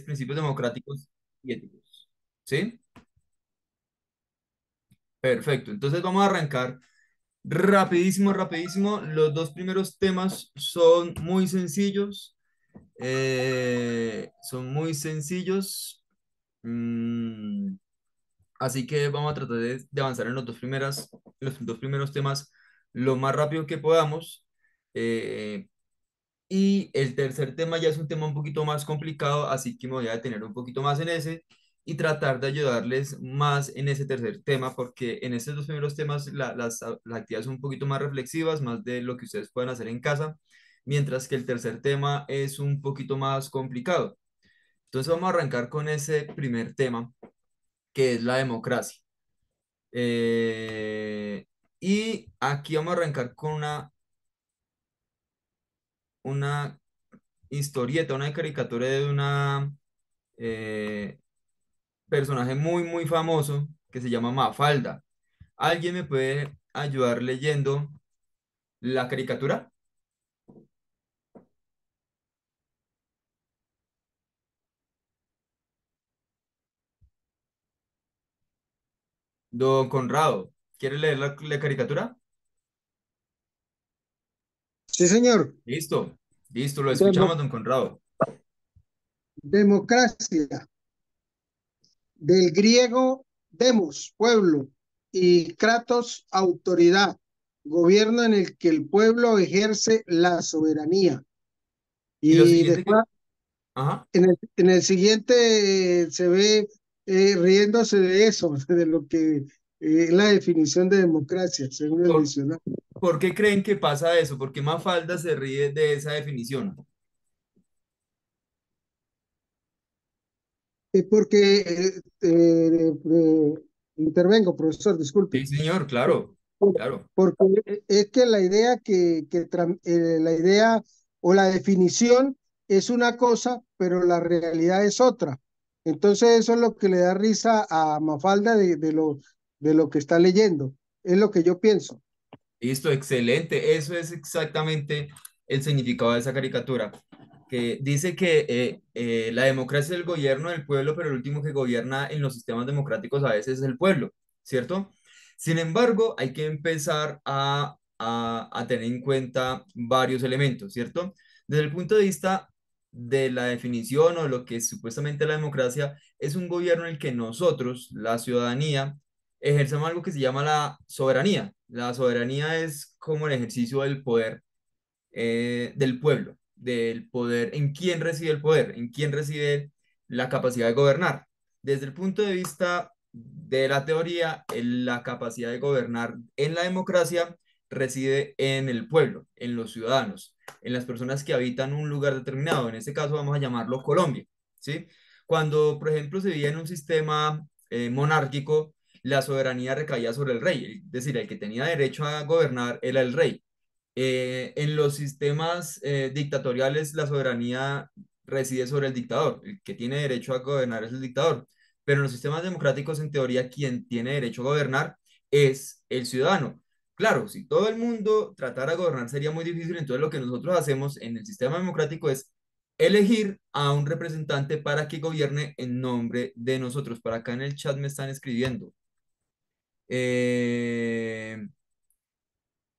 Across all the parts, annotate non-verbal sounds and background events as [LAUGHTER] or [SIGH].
principios democráticos y éticos. ¿Sí? Perfecto. Entonces vamos a arrancar rapidísimo, rapidísimo. Los dos primeros temas son muy sencillos. Eh, son muy sencillos. Mm, así que vamos a tratar de, avanzar en los dos, primeras, los dos primeros temas lo más rápido que podamos. Eh, y el tercer tema ya es un tema un poquito más complicado, así que me voy a detener un poquito más en ese y tratar de ayudarles más en ese tercer tema, porque en estos dos primeros temas la- las, las actividades son un poquito más reflexivas, más de lo que ustedes puedan hacer en casa, mientras que el tercer tema es un poquito más complicado. Entonces vamos a arrancar con ese primer tema, que es la democracia. Eh, y aquí vamos a arrancar con una, una historieta, una caricatura de una eh, personaje muy, muy famoso que se llama Mafalda. ¿Alguien me puede ayudar leyendo la caricatura? Don Conrado, ¿quiere leer la, la caricatura? Sí, señor. Listo, listo, lo Demo- escuchamos, don Conrado. democracia, del griego demos, pueblo, y kratos, autoridad, gobierno en el que el pueblo ejerce la soberanía. Y después, Ajá. en el, en el siguiente, eh, se ve eh, riéndose de eso, [LAUGHS] de lo que eh, es la definición de democracia, según el ¿Por, diccionario. por qué creen que pasa eso? ¿Por qué Mafalda se ríe de esa definición? Es porque, eh, eh, eh, intervengo, profesor, disculpe. Sí, señor, claro, claro. Porque es que la idea que, que eh, la idea o la definición es una cosa, pero la realidad es otra. Entonces eso es lo que le da risa a Mafalda de, de lo, de lo que está leyendo. Es lo que yo pienso. Listo, excelente. Eso es exactamente el significado de esa caricatura, que dice que eh, eh, la democracia es el gobierno del pueblo, pero el último que gobierna en los sistemas democráticos a veces es el pueblo, ¿cierto? Sin embargo, hay que empezar a, a, a tener en cuenta varios elementos, ¿cierto? Desde el punto de vista de la definición o lo que es supuestamente la democracia, es un gobierno en el que nosotros, la ciudadanía, ejercemos algo que se llama la soberanía. La soberanía es como el ejercicio del poder eh, del pueblo, del poder, en quién reside el poder, en quién reside la capacidad de gobernar. Desde el punto de vista de la teoría, la capacidad de gobernar en la democracia reside en el pueblo, en los ciudadanos, en las personas que habitan un lugar determinado. En este caso vamos a llamarlo Colombia, ¿sí? Cuando, por ejemplo, se vivía en un sistema eh, monárquico, la soberanía recaía sobre el rey, es decir, el que tenía derecho a gobernar era el rey. Eh, en los sistemas eh, dictatoriales, la soberanía reside sobre el dictador. El que tiene derecho a gobernar es el dictador. Pero en los sistemas democráticos, en teoría, quien tiene derecho a gobernar es el ciudadano. Claro, si todo el mundo tratara de gobernar sería muy difícil. Entonces, lo que nosotros hacemos en el sistema democrático es elegir a un representante para que gobierne en nombre de nosotros. Para acá en el chat me están escribiendo. Eh,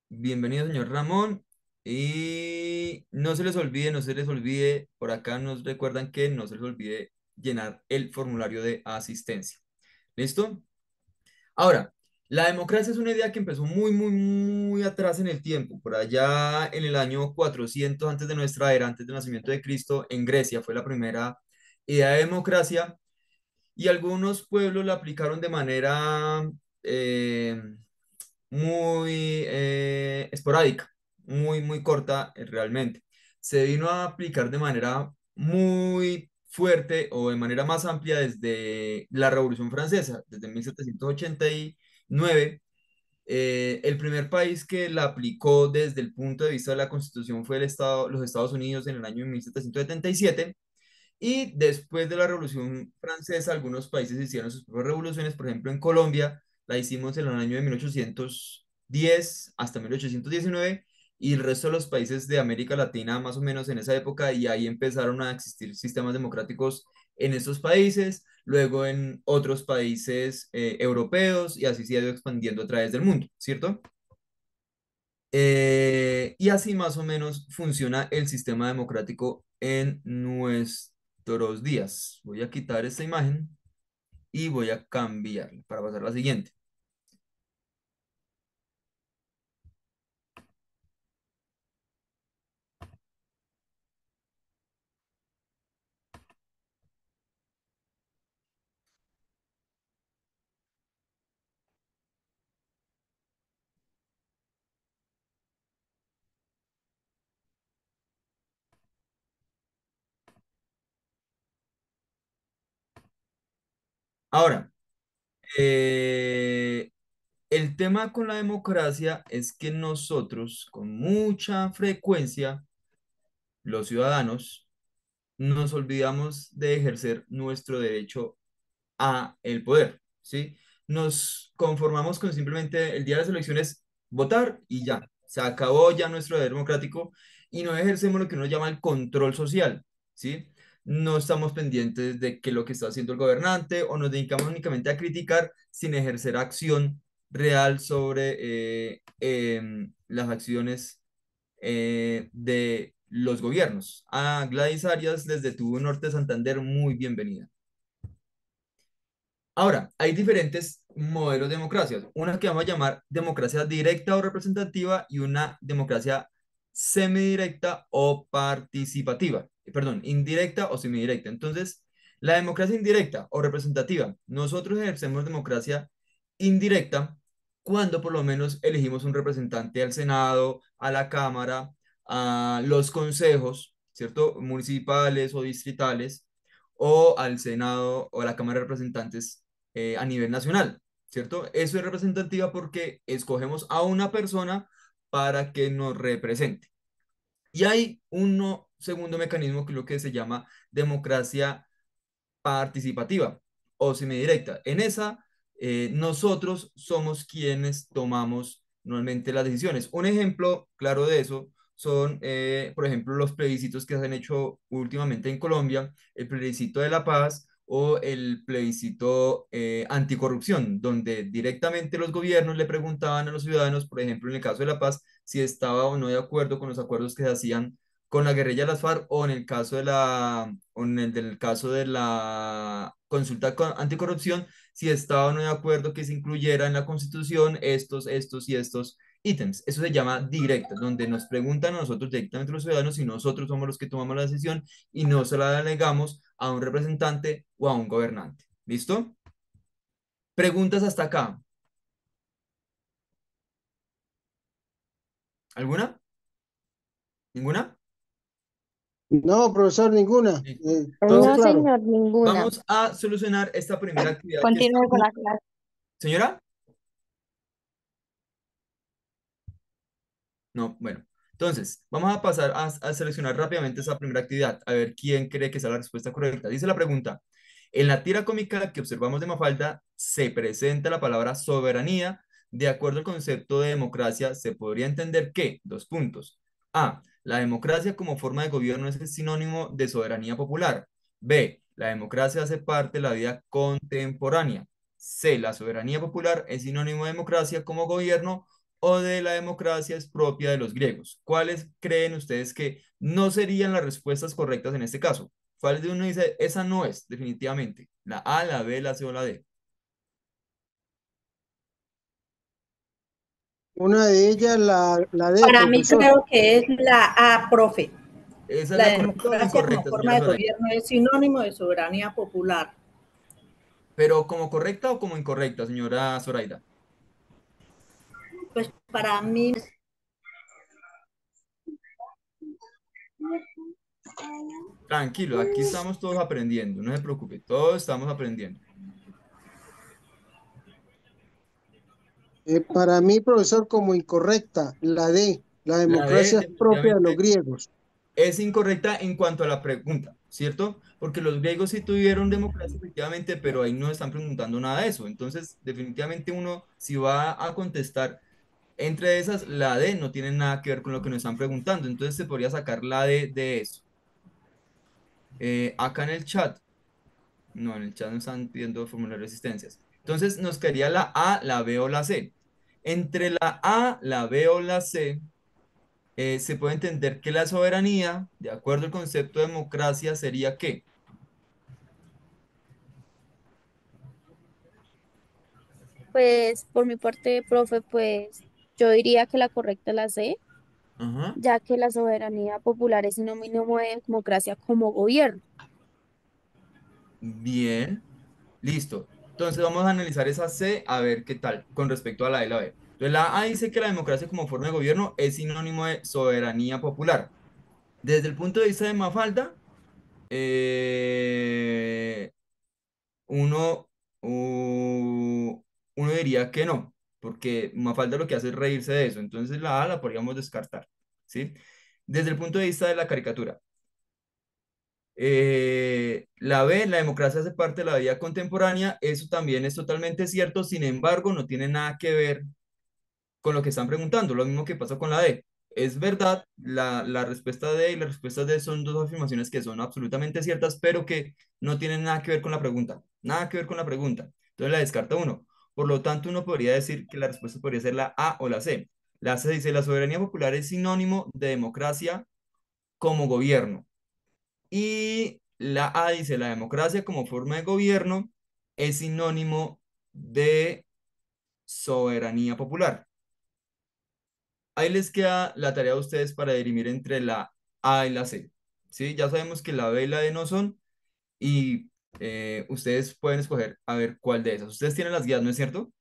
Bienvenido, señor Ramón. Y no se les olvide, no se les olvide, por acá nos recuerdan que no se les olvide llenar el formulario de asistencia. ¿Listo? Ahora, la democracia es una idea que empezó muy, muy, muy atrás en el tiempo. Por allá en el año 400 antes de nuestra era, antes del nacimiento de Cristo, en Grecia fue la primera idea de democracia y algunos pueblos la aplicaron de manera... eh, muy eh, esporádica, muy, muy corta eh, realmente. Se vino a aplicar de manera muy fuerte o de manera más amplia desde la Revolución Francesa, desde 1789. Eh, el primer país que la aplicó desde el punto de vista de la Constitución fue el Estado, los Estados Unidos en el año 1777. Y después de la Revolución Francesa, algunos países hicieron sus propias revoluciones. Por ejemplo, en Colombia la hicimos en el año de 1810 hasta 1819 y el resto de los países de América Latina más o menos en esa época y ahí empezaron a existir sistemas democráticos en estos países, luego en otros países eh, europeos y así se ha ido expandiendo a través del mundo, ¿cierto? Eh, y así más o menos funciona el sistema democrático en nuestros días. Voy a quitar esta imagen y voy a cambiarla para pasar a la siguiente. Ahora, eh, el tema con la democracia es que nosotros con mucha frecuencia, los ciudadanos, nos olvidamos de ejercer nuestro derecho a el poder, ¿sí? Nos conformamos con simplemente el día de las elecciones votar y ya, se acabó ya nuestro deber democrático y no ejercemos lo que uno llama el control social, ¿sí? No estamos pendientes de qué es lo que está haciendo el gobernante o nos dedicamos únicamente a criticar sin ejercer acción real sobre eh, em, las acciones eh, de los gobiernos. A Gladys Arias desde Tubo Norte Santander, muy bienvenida. Ahora, hay diferentes modelos de democracia. Una que vamos a llamar democracia directa o representativa y una democracia semidirecta o participativa. Perdón, indirecta o semidirecta. Entonces, la democracia indirecta o representativa, nosotros ejercemos democracia indirecta cuando por lo menos elegimos un representante al Senado, a la Cámara, a los consejos, ¿cierto? Municipales o distritales, o al Senado o a la Cámara de Representantes eh, a nivel nacional, ¿cierto? Eso es representativa porque escogemos a una persona para que nos represente. Y hay un segundo mecanismo que es lo que se llama democracia participativa o semidirecta. En esa, eh, nosotros somos quienes tomamos normalmente las decisiones. Un ejemplo claro de eso son, eh, por ejemplo, los plebiscitos que se han hecho últimamente en Colombia, el plebiscito de la paz o el plebiscito eh, anticorrupción, donde directamente los gobiernos le preguntaban a los ciudadanos, por ejemplo, en el caso de la paz, si estaba o no de acuerdo con los acuerdos que se hacían con la guerrilla de las FARC o en el caso de la, o en el del caso de la consulta anticorrupción, si estaba o no de acuerdo que se incluyera en la constitución estos, estos y estos ítems. Eso se llama directa, donde nos preguntan a nosotros directamente los ciudadanos si nosotros somos los que tomamos la decisión y no se la delegamos a un representante o a un gobernante. ¿Listo? Preguntas hasta acá. ¿Alguna? ¿Ninguna? No, profesor, ninguna. Eh, no, señor, ninguna. Vamos a solucionar esta primera actividad. Continúe con la clase. Señora. No, bueno. Entonces, vamos a pasar a, a, seleccionar rápidamente esa primera actividad, a ver quién cree que sea la respuesta correcta. Dice la pregunta, en la tira cómica que observamos de Mafalda, se presenta la palabra soberanía. De acuerdo al concepto de democracia, se podría entender que, dos puntos. A, la democracia como forma de gobierno es el sinónimo de soberanía popular. B, la democracia hace parte de la vida contemporánea. C, la soberanía popular es sinónimo de democracia como gobierno o de la democracia es propia de los griegos? ¿Cuáles creen ustedes que no serían las respuestas correctas en este caso? ¿Cuál de uno dice, esa no es, definitivamente? ¿La A, la B, la C o la D? Una de ellas, la, la D. Para mí creo que es la A, profe. Esa la, es la democracia como forma de gobierno es sinónimo de soberanía popular. ¿Pero como correcta o como incorrecta, señora Zoraida? pues para mí Tranquilo, aquí estamos todos aprendiendo, no se preocupe, todos estamos aprendiendo. Eh, para mí, profesor, como incorrecta, la D, la democracia es propia de los griegos. Es incorrecta en cuanto a la pregunta, ¿cierto? Porque los griegos sí tuvieron democracia, efectivamente, pero ahí no están preguntando nada de eso. Entonces, definitivamente uno, si va a contestar Entre esas, la D no tiene nada que ver con lo que nos están preguntando, entonces se podría sacar la D de eso. Eh, acá en el chat, no, en el chat nos están pidiendo fórmulas de resistencias. Entonces nos quedaría la A, la B o la C. Entre la A, la B o la C, eh, se puede entender que la soberanía, de acuerdo al concepto de democracia, sería ¿qué? Pues por mi parte, profe, pues yo diría que la correcta es la C, Ajá. ya que la soberanía popular es sinónimo de democracia como gobierno. Bien, listo. Entonces vamos a analizar esa C a ver qué tal con respecto a la de la B. Entonces la A dice que la democracia como forma de gobierno es sinónimo de soberanía popular. Desde el punto de vista de Mafalda, eh, uno, uno diría que no, porque Mafalda lo que hace es reírse de eso. Entonces la A la podríamos descartar, ¿sí? Desde el punto de vista de la caricatura. Eh, la B, la democracia hace parte de la vida contemporánea, eso también es totalmente cierto, sin embargo, no tiene nada que ver con lo que están preguntando, lo mismo que pasa con la D. Es verdad, la, la respuesta D y la respuesta D son dos afirmaciones que son absolutamente ciertas, pero que no tienen nada que ver con la pregunta, nada que ver con la pregunta. Entonces la descarta uno. Por lo tanto, uno podría decir que la respuesta podría ser la A o la C. La C dice, la soberanía popular es sinónimo de democracia como gobierno. Y la A dice, la democracia como forma de gobierno es sinónimo de soberanía popular. Ahí les queda la tarea a ustedes para dirimir entre la A y la C. ¿Sí? Ya sabemos que la B y la D no son y eh, ustedes pueden escoger a ver cuál de esas. Ustedes tienen las guías, ¿no es cierto?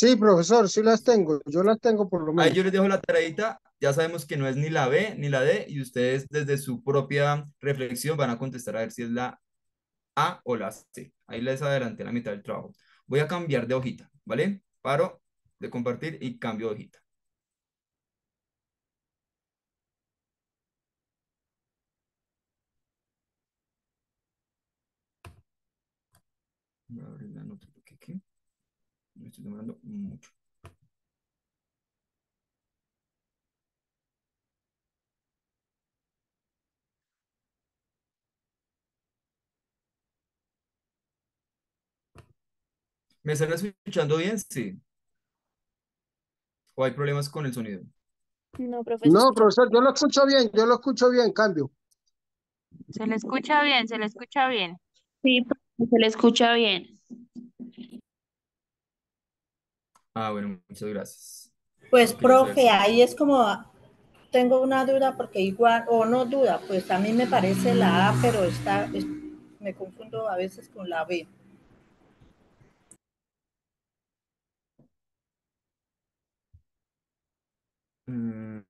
Sí, profesor, sí las tengo. Yo las tengo por lo Ahí menos. yo les dejo la tareita. Ya sabemos que no es ni la B ni la D y ustedes desde su propia reflexión van a contestar a ver si es la A o la C. Ahí les adelanté la mitad del trabajo. Voy a cambiar de hojita, ¿vale? Paro de compartir y cambio de hojita. Voy a abrir la nota porque aquí me estoy demorando mucho. ¿Me están escuchando bien? Sí. ¿O hay problemas con el sonido? No, profe, se No, profesor, yo lo escucho bien, yo lo escucho bien, cambio. Se le escucha bien, se le escucha bien. Sí, se le escucha bien. Ah, bueno, muchas gracias. Pues, profe, ahí es como, tengo una duda porque igual, o no duda, pues a mí me parece la A, pero está, es- me confundo a veces con la B. Mm,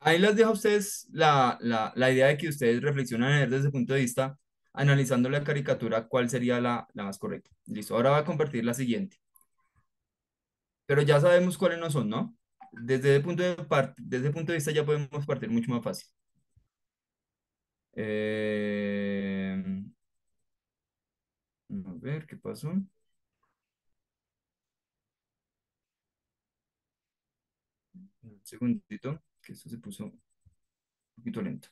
Ahí les dejo a ustedes la, la, la idea de que ustedes reflexionan desde ese punto de vista, analizando la caricatura, cuál sería la, la más correcta. Listo, ahora voy a compartir la siguiente. Pero ya sabemos cuáles no son, ¿no? Desde el punto de, desde el punto de vista ya podemos partir mucho más fácil. Eh, a ver, ¿qué pasó? Un segundito, que esto se puso un poquito lento.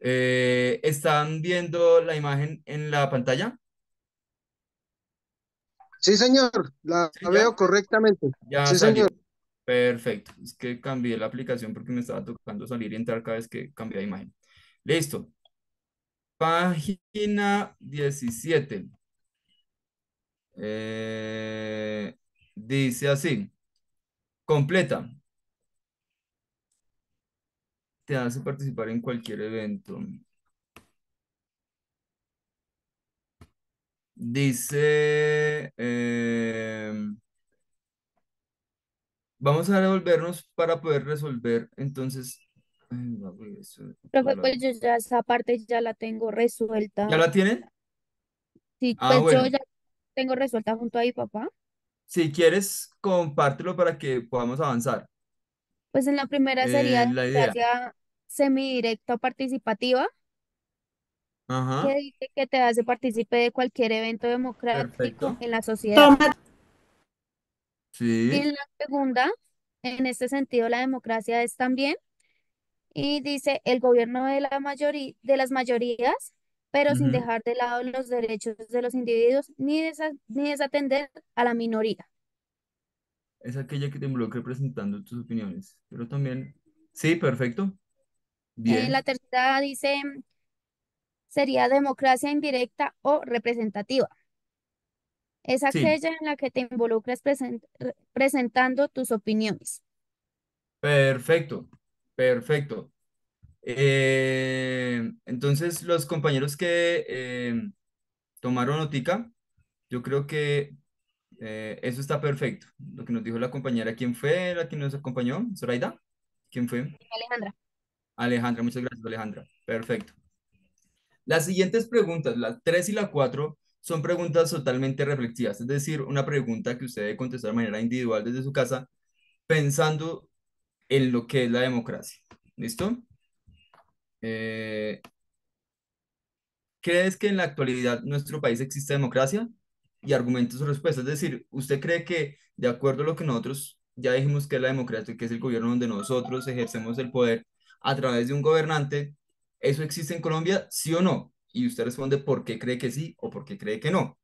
Eh, ¿están viendo la imagen en la pantalla? Sí, señor, la ¿Sí, ya? veo correctamente. Ya Sí, salió. señor. Perfecto. Es que cambié la aplicación porque me estaba tocando salir y entrar cada vez que cambié de imagen. Listo. Página 17. Eh, dice así. Completa. Te hace participar en cualquier evento. Dice, eh, vamos a devolvernos para poder resolver. Entonces, ay, eso- Profe, pues yo ya esa parte ya la tengo resuelta. ¿Ya la tienen? Sí, Ah, pues yo ya tengo resuelta junto a mi papá. Si quieres, compártelo para que podamos avanzar. Pues en la primera sería Eh, la idea. semidirecta participativa. Ajá, que dice que te hace partícipe de cualquier evento democrático perfecto. en la sociedad. Toma, En Sí. la segunda, en este sentido, la democracia es también, y dice el gobierno de la mayoría, de las mayorías, pero sin ujú. dejar de lado los derechos de los individuos ni, desa- ni desatender a la minoría. Es aquella que te involucra presentando tus opiniones, pero también, sí, perfecto, En la bien, tercera dice sería democracia indirecta o representativa. Es sí, aquella en la que te involucras presen- re- presentando tus opiniones. perfecto, perfecto. Eh, entonces, los compañeros que eh, tomaron notica, yo creo que eh, eso está perfecto. Lo que nos dijo la compañera, ¿quién fue la que nos acompañó? ¿Zoraida? ¿Quién fue? Alejandra. Alejandra, muchas gracias, Alejandra. Perfecto. Las siguientes preguntas, las 3 y la 4, son preguntas totalmente reflexivas, es decir, una pregunta que usted debe contestar de manera individual desde su casa, pensando en lo que es la democracia. ¿Listo? Eh, ¿crees que en la actualidad nuestro país existe democracia? Y argumente su respuesta. Es decir, ¿usted cree que de acuerdo a lo que nosotros ya dijimos que es la democracia, que es el gobierno donde nosotros ejercemos el poder a través de un gobernante, ¿eso existe en Colombia? ¿Sí o no? Y usted responde por qué cree que sí o por qué cree que no.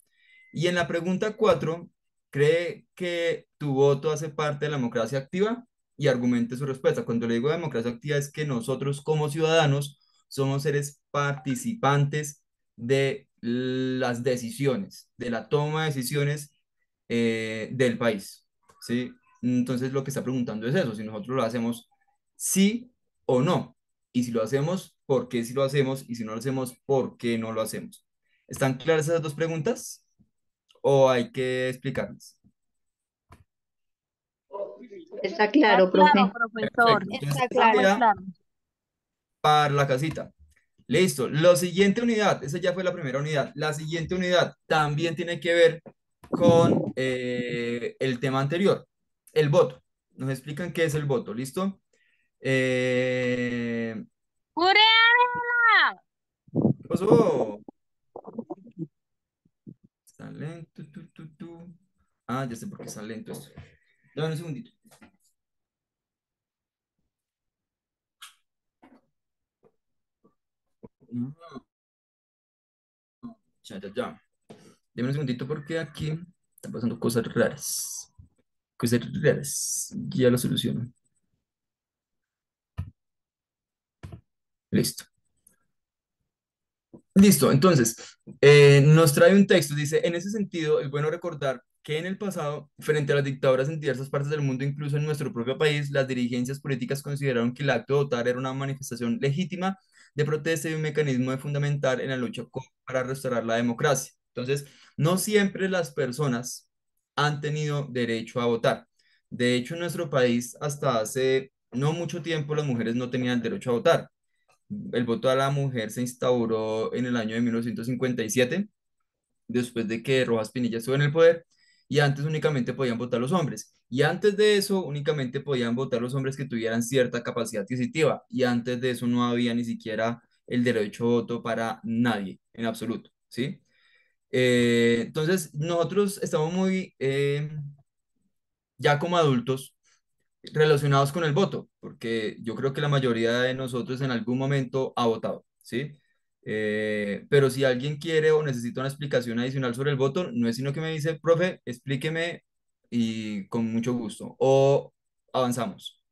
Y en la pregunta 4, ¿cree que tu voto hace parte de la democracia activa? Y argumente su respuesta. Cuando le digo democracia activa es que nosotros como ciudadanos somos seres participantes de las decisiones, de la toma de decisiones eh, del país. ¿sí? Entonces lo que está preguntando es eso, si nosotros lo hacemos sí o no. Y si lo hacemos, ¿por qué si lo hacemos? Y si no lo hacemos, ¿por qué no lo hacemos? ¿Están claras esas dos preguntas? o hay que explicarles? Está Está claro, claro, profe. profesor. Está Está claro. claro. para la casita. Listo. La siguiente unidad, esa ya fue la primera unidad. La siguiente unidad también tiene que ver con eh, el tema anterior, el voto. Nos explican qué es el voto, ¿listo? Eh, ¡Juliana! ¿qué pasó? Está lento. tu, tu, tu. Ah, ya sé por qué está lento esto. Dame un segundito. Mm, Ya, ya, ya. Deme un segundito porque aquí están pasando cosas raras. Cosas raras. Ya lo soluciono. Listo. Listo, entonces, eh, nos trae un texto, dice, en ese sentido, es bueno recordar que en el pasado, frente a las dictaduras en diversas partes del mundo, incluso en nuestro propio país, las dirigencias políticas consideraron que el acto de votar era una manifestación legítima de protesta y un mecanismo de fundamental en la lucha para restaurar la democracia. Entonces, no siempre las personas han tenido derecho a votar. De hecho, en nuestro país, hasta hace no mucho tiempo, las mujeres no tenían derecho a votar el voto a la mujer se instauró en el año de 1957, después de que Rojas Pinilla estuvo en el poder, y antes únicamente podían votar los hombres. Y antes de eso únicamente podían votar los hombres que tuvieran cierta capacidad adquisitiva, y antes de eso no había ni siquiera el derecho a voto para nadie, en absoluto, ¿sí? Eh, entonces, nosotros estamos muy, eh, ya como adultos, relacionados con el voto, porque yo creo que la mayoría de nosotros en algún momento ha votado, ¿sí? Eh, pero si alguien quiere o necesita una explicación adicional sobre el voto, no es sino que me dice, profe, explíqueme y con mucho gusto. O avanzamos.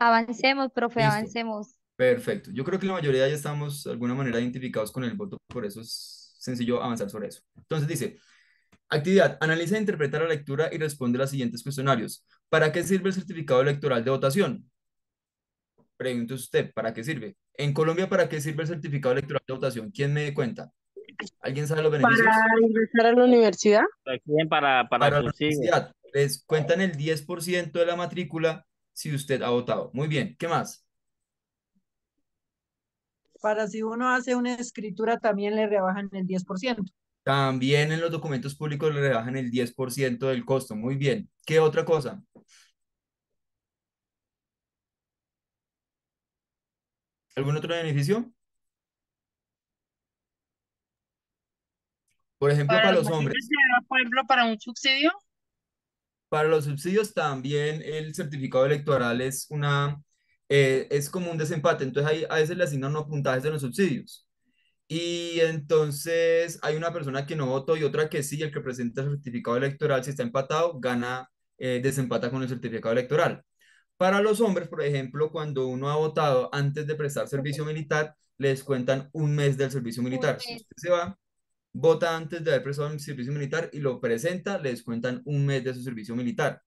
Avancemos, profe, Listo. avancemos. Perfecto. Yo creo que la mayoría ya estamos de alguna manera identificados con el voto, por eso es sencillo avanzar sobre eso. Entonces dice, actividad, analiza e interpreta la lectura y responde a los siguientes cuestionarios. ¿Para qué sirve el certificado electoral de votación? Pregunta usted, ¿para qué sirve? En Colombia, ¿para qué sirve el certificado electoral de votación? ¿Quién me cuenta? ¿Alguien sabe los beneficios? Para ingresar a la universidad, para, para Para la universidad, les cuentan el 10% de la matrícula si usted ha votado. Muy bien, ¿qué más? para si uno hace una escritura también le rebajan el 10%. También en los documentos públicos le rebajan el 10% del costo. Muy bien. ¿Qué otra cosa? ¿Algún otro beneficio? Por ejemplo, Para para los hombres, da, por ejemplo, para un subsidio. para los subsidios también el certificado electoral es una, eh, es como un desempate, entonces ahí a veces le asignan unos puntajes en los subsidios. Y entonces hay una persona que no votó y otra que sí, el que presenta el certificado electoral, si está empatado, gana, eh, desempata con el certificado electoral. Para los hombres, por ejemplo, cuando uno ha votado antes de prestar servicio militar, les cuentan un mes del servicio militar. Si usted se va, vota antes de haber prestado el servicio militar y lo presenta, les cuentan un mes de su servicio militar.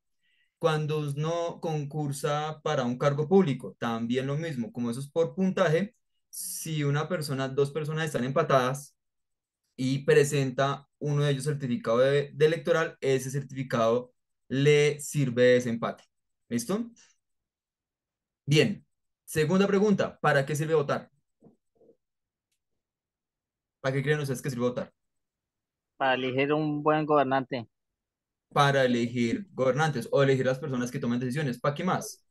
Cuando uno concursa para un cargo público, también lo mismo, como eso es por puntaje, si una persona, dos personas están empatadas y presenta uno de ellos certificado de, de electoral, ese certificado le sirve de desempate. ¿Listo? Bien. Segunda pregunta, ¿para qué sirve votar? ¿Para qué creen ustedes que sirve votar? Para elegir un buen gobernante. Para elegir gobernantes o elegir las personas que toman decisiones. ¿Para qué más?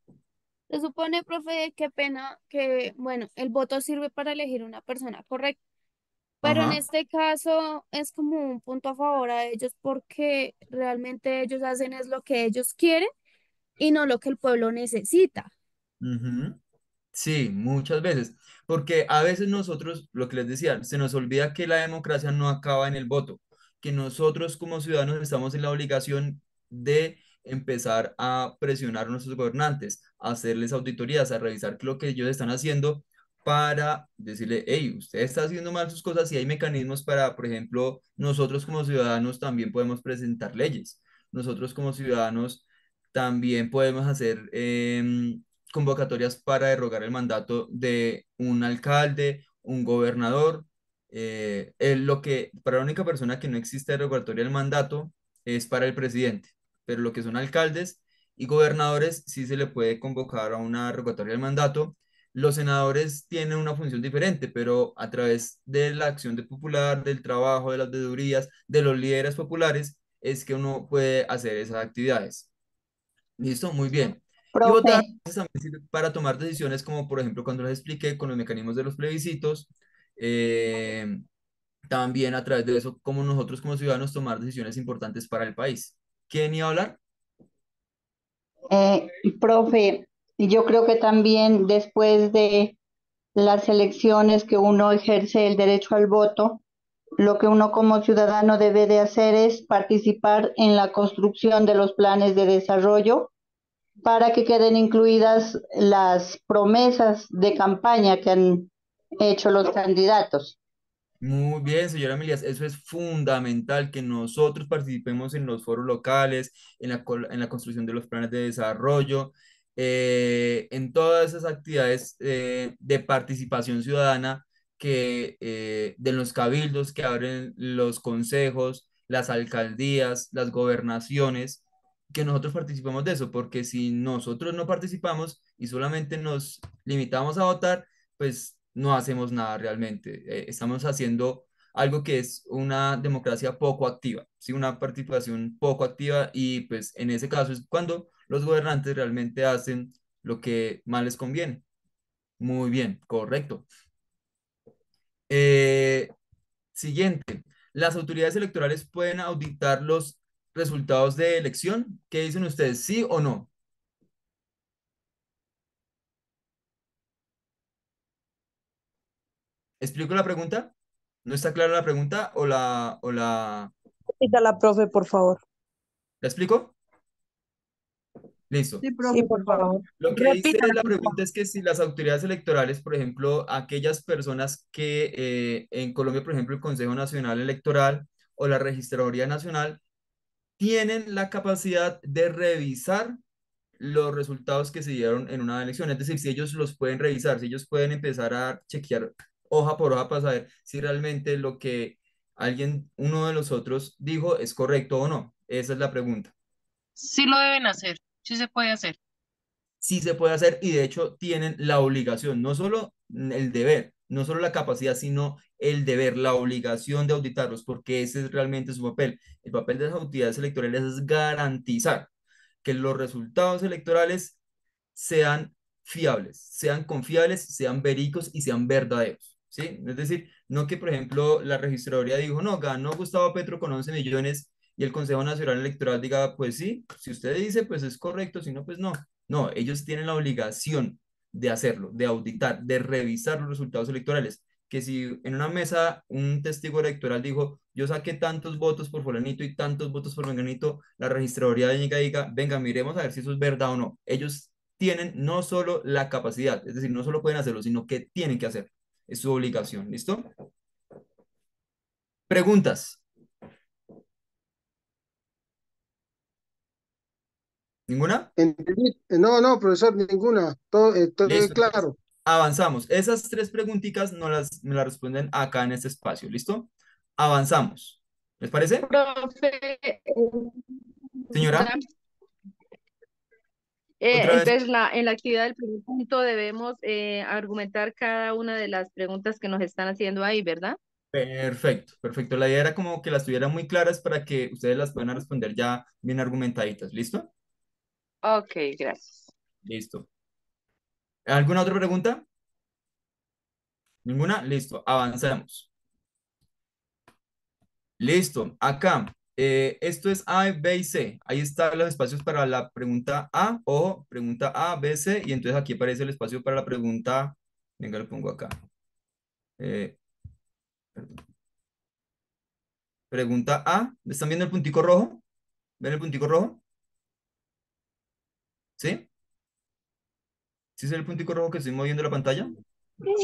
Se supone, profe, qué pena que, bueno, el voto sirve para elegir una persona correcta, pero en este caso es como un punto a favor a ellos porque realmente ellos hacen es lo que ellos quieren y no lo que el pueblo necesita. Sí, muchas veces, porque a veces nosotros, lo que les decía, se nos olvida que la democracia no acaba en el voto, que nosotros como ciudadanos estamos en la obligación de empezar a presionar a nuestros gobernantes, a hacerles auditorías, a revisar lo que ellos están haciendo para decirle, hey, usted está haciendo mal sus cosas y hay mecanismos para, por ejemplo, nosotros como ciudadanos también podemos presentar leyes. Nosotros como ciudadanos también podemos hacer... em, convocatorias para derogar el mandato de un alcalde, un gobernador. eh, lo que, para la única persona que no existe derogatoria del mandato es para el presidente, pero lo que son alcaldes y gobernadores sí se le puede convocar a una revocatoria del mandato. Los senadores tienen una función diferente, pero a través de la acción de popular, del trabajo, de las veedurías, de los líderes populares, es que uno puede hacer esas actividades. ¿Listo? Muy bien. Y votar también para tomar decisiones como por ejemplo cuando les expliqué con los mecanismos de los plebiscitos, eh, también a través de eso como nosotros como ciudadanos tomar decisiones importantes para el país. ¿Quién iba a hablar? eh, profe, yo creo que también después de las elecciones que uno ejerce el derecho al voto, lo que uno como ciudadano debe de hacer es participar en la construcción de los planes de desarrollo para que queden incluidas las promesas de campaña que han hecho los candidatos. Muy bien, señora Emilias, eso es fundamental que nosotros participemos en los foros locales, en la, en la construcción de los planes de desarrollo, eh, en todas esas actividades eh, de participación ciudadana que eh, de los cabildos que abren los consejos, las alcaldías, las gobernaciones, que nosotros participemos de eso, porque si nosotros no participamos y solamente nos limitamos a votar, pues no hacemos nada realmente. Eh, estamos haciendo algo que es una democracia poco activa, ¿sí? Una participación poco activa y pues en ese caso es cuando los gobernantes realmente hacen lo que más les conviene. Muy bien, correcto. Eh, siguiente, las autoridades electorales pueden auditar los resultados de elección. ¿Qué dicen ustedes? ¿Sí o no? ¿Explico la pregunta? ¿No está clara la pregunta o la, o la, profe, por favor. ¿la explico? Listo. Sí, Sí, profe, por por favor. Lo que dice la pregunta es que si las autoridades electorales, por ejemplo, aquellas personas que eh, en Colombia, por ejemplo, el Consejo Nacional Electoral o la Registraduría Nacional, tienen la capacidad de revisar los resultados que se dieron en una elección. Es decir, si ellos los pueden revisar, si ellos pueden empezar a chequear hoja por hoja para saber si realmente lo que alguien, uno de los otros dijo es correcto o no. Esa es la pregunta. Sí lo deben hacer, sí se puede hacer. sí se puede hacer y de hecho tienen la obligación, no solo el deber, no solo la capacidad, sino el deber, la obligación de auditarlos, porque ese es realmente su papel. El papel de las autoridades electorales es garantizar que los resultados electorales sean fiables, sean confiables, sean verídicos y sean verdaderos, ¿sí? Es decir, no que, por ejemplo, la registraduría dijo, no, ganó Gustavo Petro con 11 millones y el Consejo Nacional Electoral diga, pues sí, si usted dice, pues es correcto, si no, pues no. No, ellos tienen la obligación de hacerlo, de auditar, de revisar los resultados electorales. Que si en una mesa un testigo electoral dijo, yo saqué tantos votos por fulanito y tantos votos por menganito, la registraduría de diga, diga, venga, miremos a ver si eso es verdad o no. Ellos tienen no solo la capacidad, es decir, no solo pueden hacerlo, sino que tienen que hacerlo. Es su obligación, ¿listo? Preguntas. ¿Ninguna? Entendí. No, no, profesor, ninguna. Todo, eh, todo es claro. Avanzamos. Esas tres preguntitas no las, me las responden acá en este espacio, ¿listo? Avanzamos. ¿Les parece? Profe, eh, Señora, eh, entonces la, en la actividad del primer punto debemos eh, argumentar cada una de las preguntas que nos están haciendo ahí, ¿verdad? Perfecto, perfecto. La idea era como que las tuvieran muy claras para que ustedes las puedan responder ya bien argumentaditas. ¿Listo? Ok, gracias. Listo. ¿Alguna otra pregunta? ¿Ninguna? Listo, avanzamos. Listo, acá. Eh, esto es A, B y C. Ahí están los espacios para la pregunta A o pregunta A, B, C. Y entonces aquí aparece el espacio para la pregunta. Venga, lo pongo acá. Eh. Pregunta A. ¿Están viendo el puntico rojo? ¿Ven el puntico rojo? ¿Sí? ¿Sí es el puntico rojo que estoy moviendo la pantalla?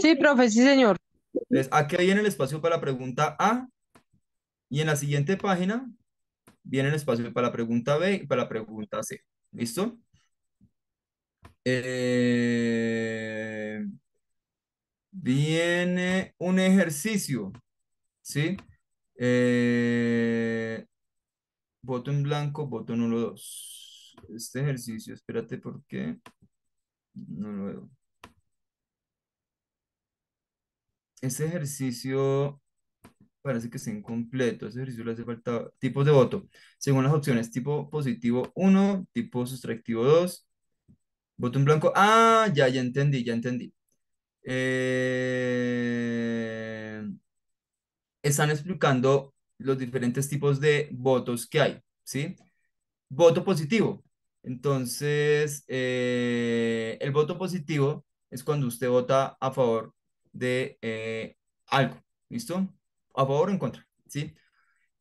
Sí, profe, sí, señor. Entonces, aquí viene el espacio para la pregunta A y en la siguiente página viene el espacio para la pregunta B y para la pregunta C. ¿Listo? Eh, viene un ejercicio, ¿sí? Eh, voto en blanco, voto nulo 2. Este ejercicio, espérate porque no lo veo. Este ejercicio parece que está incompleto. Ese ejercicio le hace falta tipos de voto. Según las opciones, tipo positivo 1, tipo sustractivo 2, voto en blanco. Ah, ya, ya entendí, ya entendí. Eh, están explicando los diferentes tipos de votos que hay, ¿sí? Voto positivo. Entonces, eh, el voto positivo es cuando usted vota a favor de eh, algo, ¿listo? A favor o en contra, ¿sí?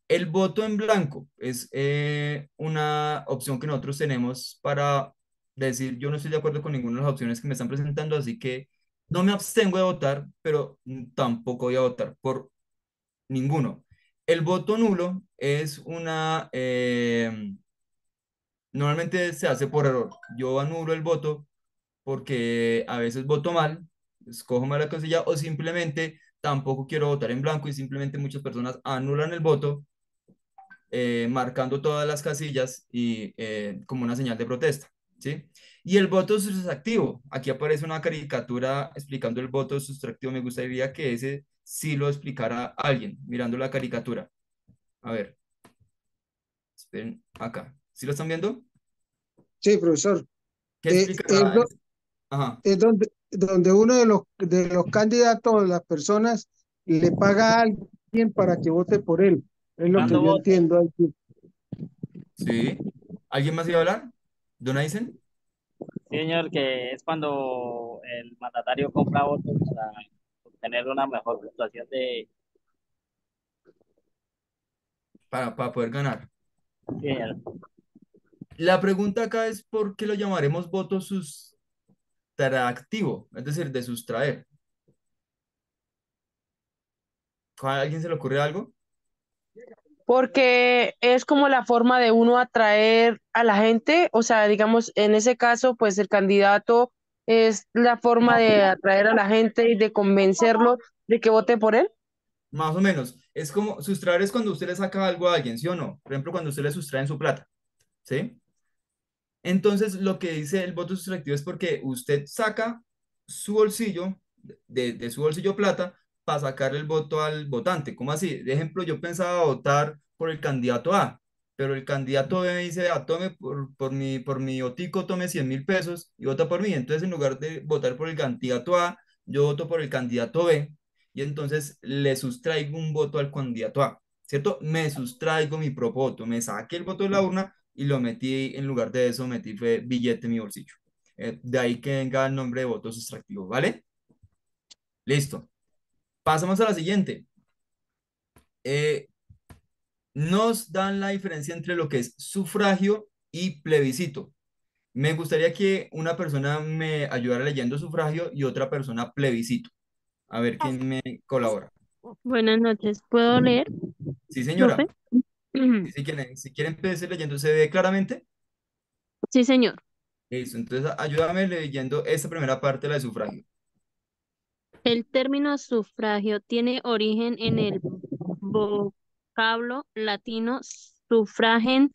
El voto en blanco es eh, una opción que nosotros tenemos para decir, yo no estoy de acuerdo con ninguna de las opciones que me están presentando, así que no me abstengo de votar, pero tampoco voy a votar por ninguno. El voto nulo es una... eh, normalmente se hace por error. Yo anulo el voto porque a veces voto mal, escojo mal la casilla o simplemente tampoco quiero votar en blanco y simplemente muchas personas anulan el voto eh, marcando todas las casillas y eh, como una señal de protesta, ¿sí? Y el voto sustractivo, aquí aparece una caricatura explicando el voto sustractivo, me gustaría que ese sí lo explicara alguien mirando la caricatura. A ver, esperen acá, ¿sí lo están viendo? Sí, profesor. ¿Qué Eh, explicará? es do- Ajá. es donde, donde uno de los, de los candidatos, las personas, le paga a alguien para que vote por él. Es lo que yo votos. entiendo. aquí. Sí. ¿Alguien más iba a hablar? ¿Don Aysen? Sí, señor, que es cuando el mandatario compra votos para obtener una mejor situación de... Para, para poder ganar. Sí, señor. La pregunta acá es ¿por qué lo llamaremos voto sustractivo? Es decir, de sustraer. ¿A alguien se le ocurre algo? Porque es como la forma de uno atraer a la gente, o sea, digamos, en ese caso, pues el candidato es la forma de atraer a la gente y de convencerlo de que vote por él. Más o menos. Es como, sustraer es cuando usted le saca algo a alguien, ¿sí o no? Por ejemplo, cuando usted le sustraen su plata, ¿sí? Entonces, lo que dice el voto sustractivo es porque usted saca su bolsillo, de, su bolsillo plata, para sacar el voto al votante. ¿Cómo así? De ejemplo, yo pensaba votar por el candidato A, pero el candidato B dice, ah, tome por, mi, por mi otico, tome 100 mil pesos y vota por mí. Entonces, en lugar de votar por el candidato A, yo voto por el candidato B y entonces le sustraigo un voto al candidato A, ¿cierto? Me sustraigo mi propio voto, me saqué el voto de la urna y lo metí, en lugar de eso, metí fue billete en mi bolsillo. Eh, de ahí que venga el nombre de voto sustractivo, ¿vale? Listo. Pasamos a la siguiente. Eh, nos dan la diferencia entre lo que es sufragio y plebiscito. Me gustaría que una persona me ayudara leyendo sufragio y otra persona plebiscito. A ver quién me colabora. Buenas noches, ¿puedo leer? Sí, señora. profe? Si quieren, si quieren empezar leyendo, ¿se ve claramente? Sí, señor. Eso, entonces ayúdame leyendo esta primera parte, la de sufragio. El término sufragio tiene origen en el vocablo latino suffragen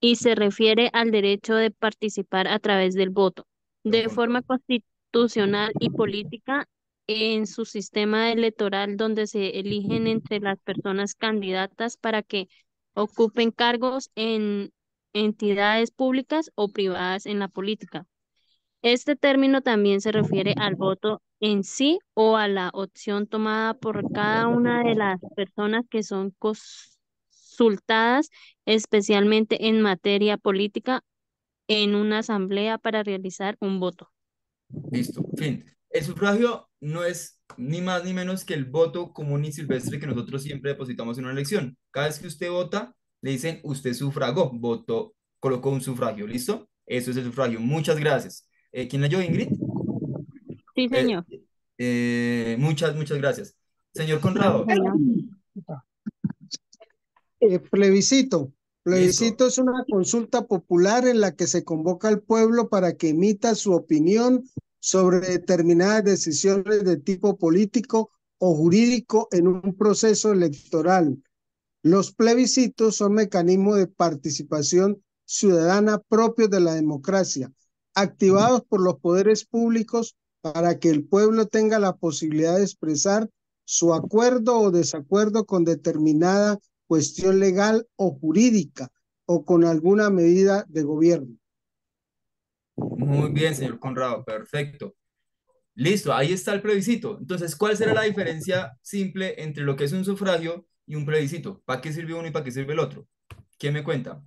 y se refiere al derecho de participar a través del voto. De forma constitucional y política en su sistema electoral donde se eligen entre las personas candidatas para que ocupen cargos en entidades públicas o privadas en la política. Este término también se refiere al voto en sí o a la opción tomada por cada una de las personas que son consultadas, especialmente en materia política, en una asamblea para realizar un voto. Listo, fin. El sufragio no es ni más ni menos que el voto común y silvestre que nosotros siempre depositamos en una elección. Cada vez que usted vota, le dicen, usted sufragó, votó, colocó un sufragio, ¿listo? Eso es el sufragio. Muchas gracias. Eh, ¿quién leyó, Ingrid? Sí, señor. Eh, muchas, muchas gracias. Señor Conrado. Eh, plebiscito. Plebiscito es una consulta popular en la que se convoca al pueblo para que emita su opinión sobre determinadas decisiones de tipo político o jurídico en un proceso electoral. Los plebiscitos son mecanismos de participación ciudadana propios de la democracia, activados por los poderes públicos para que el pueblo tenga la posibilidad de expresar su acuerdo o desacuerdo con determinada cuestión legal o jurídica o con alguna medida de gobierno. Muy bien, señor Conrado, perfecto. Listo, ahí está el plebiscito. Entonces, ¿cuál será la diferencia simple entre lo que es un sufragio y un plebiscito? ¿Para qué sirve uno y para qué sirve el otro? ¿Quién me cuenta?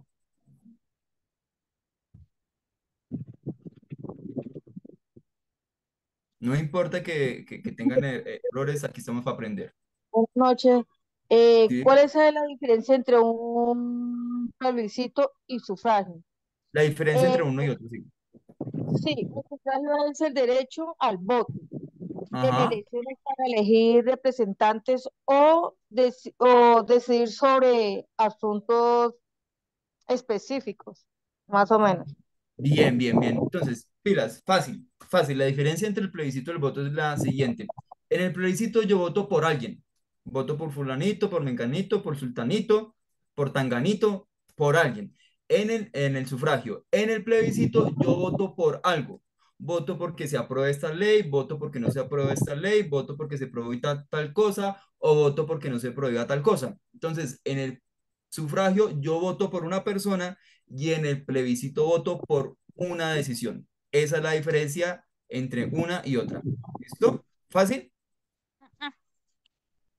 No importa que, que, que tengan er- eh, errores, aquí estamos para aprender. Buenas noches. Eh, ¿sí? ¿cuál es la diferencia entre un plebiscito y sufragio? La diferencia entre Eh, uno y otro, sí. Sí, el sufragio es el derecho al voto Ajá, elecciones para elegir representantes o, deci- o decidir sobre asuntos específicos, más o menos. bien, bien, bien. Entonces, pilas, fácil, fácil. La diferencia entre el plebiscito y el voto es la siguiente. En el plebiscito yo voto por alguien. Voto por fulanito, por menganito, por sultanito, por tanganito, por alguien. En el, en el sufragio, en el plebiscito yo voto por algo. Voto porque se apruebe esta ley, voto porque no se apruebe esta ley, voto porque se prohíba tal cosa o voto porque no se prohíba tal cosa. Entonces, en el sufragio yo voto por una persona y en el plebiscito voto por una decisión. Esa es la diferencia entre una y otra. ¿Listo? ¿Fácil?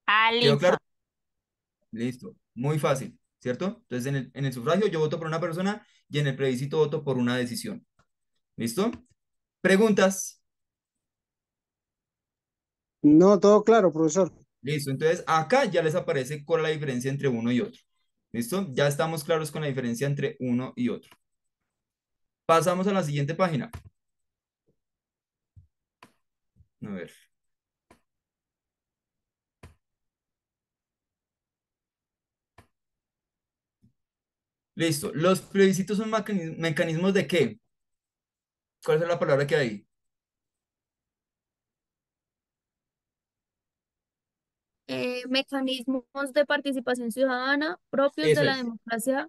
Ah, ¿Quedó listo. claro? Listo. Muy fácil, ¿cierto? Entonces, en el, en el sufragio yo voto por una persona y en el plebiscito voto por una decisión. ¿Listo? ¿Preguntas? No, todo claro, profesor. Listo. Entonces, acá ya les aparece cuál es la diferencia entre uno y otro. ¿Listo? Ya estamos claros con la diferencia entre uno y otro. Pasamos a la siguiente página. A ver. Listo. ¿Los plebiscitos son mecanismos de qué? ¿Cuál es la palabra que hay? Eh, mecanismos de participación ciudadana propios Eso de la es. democracia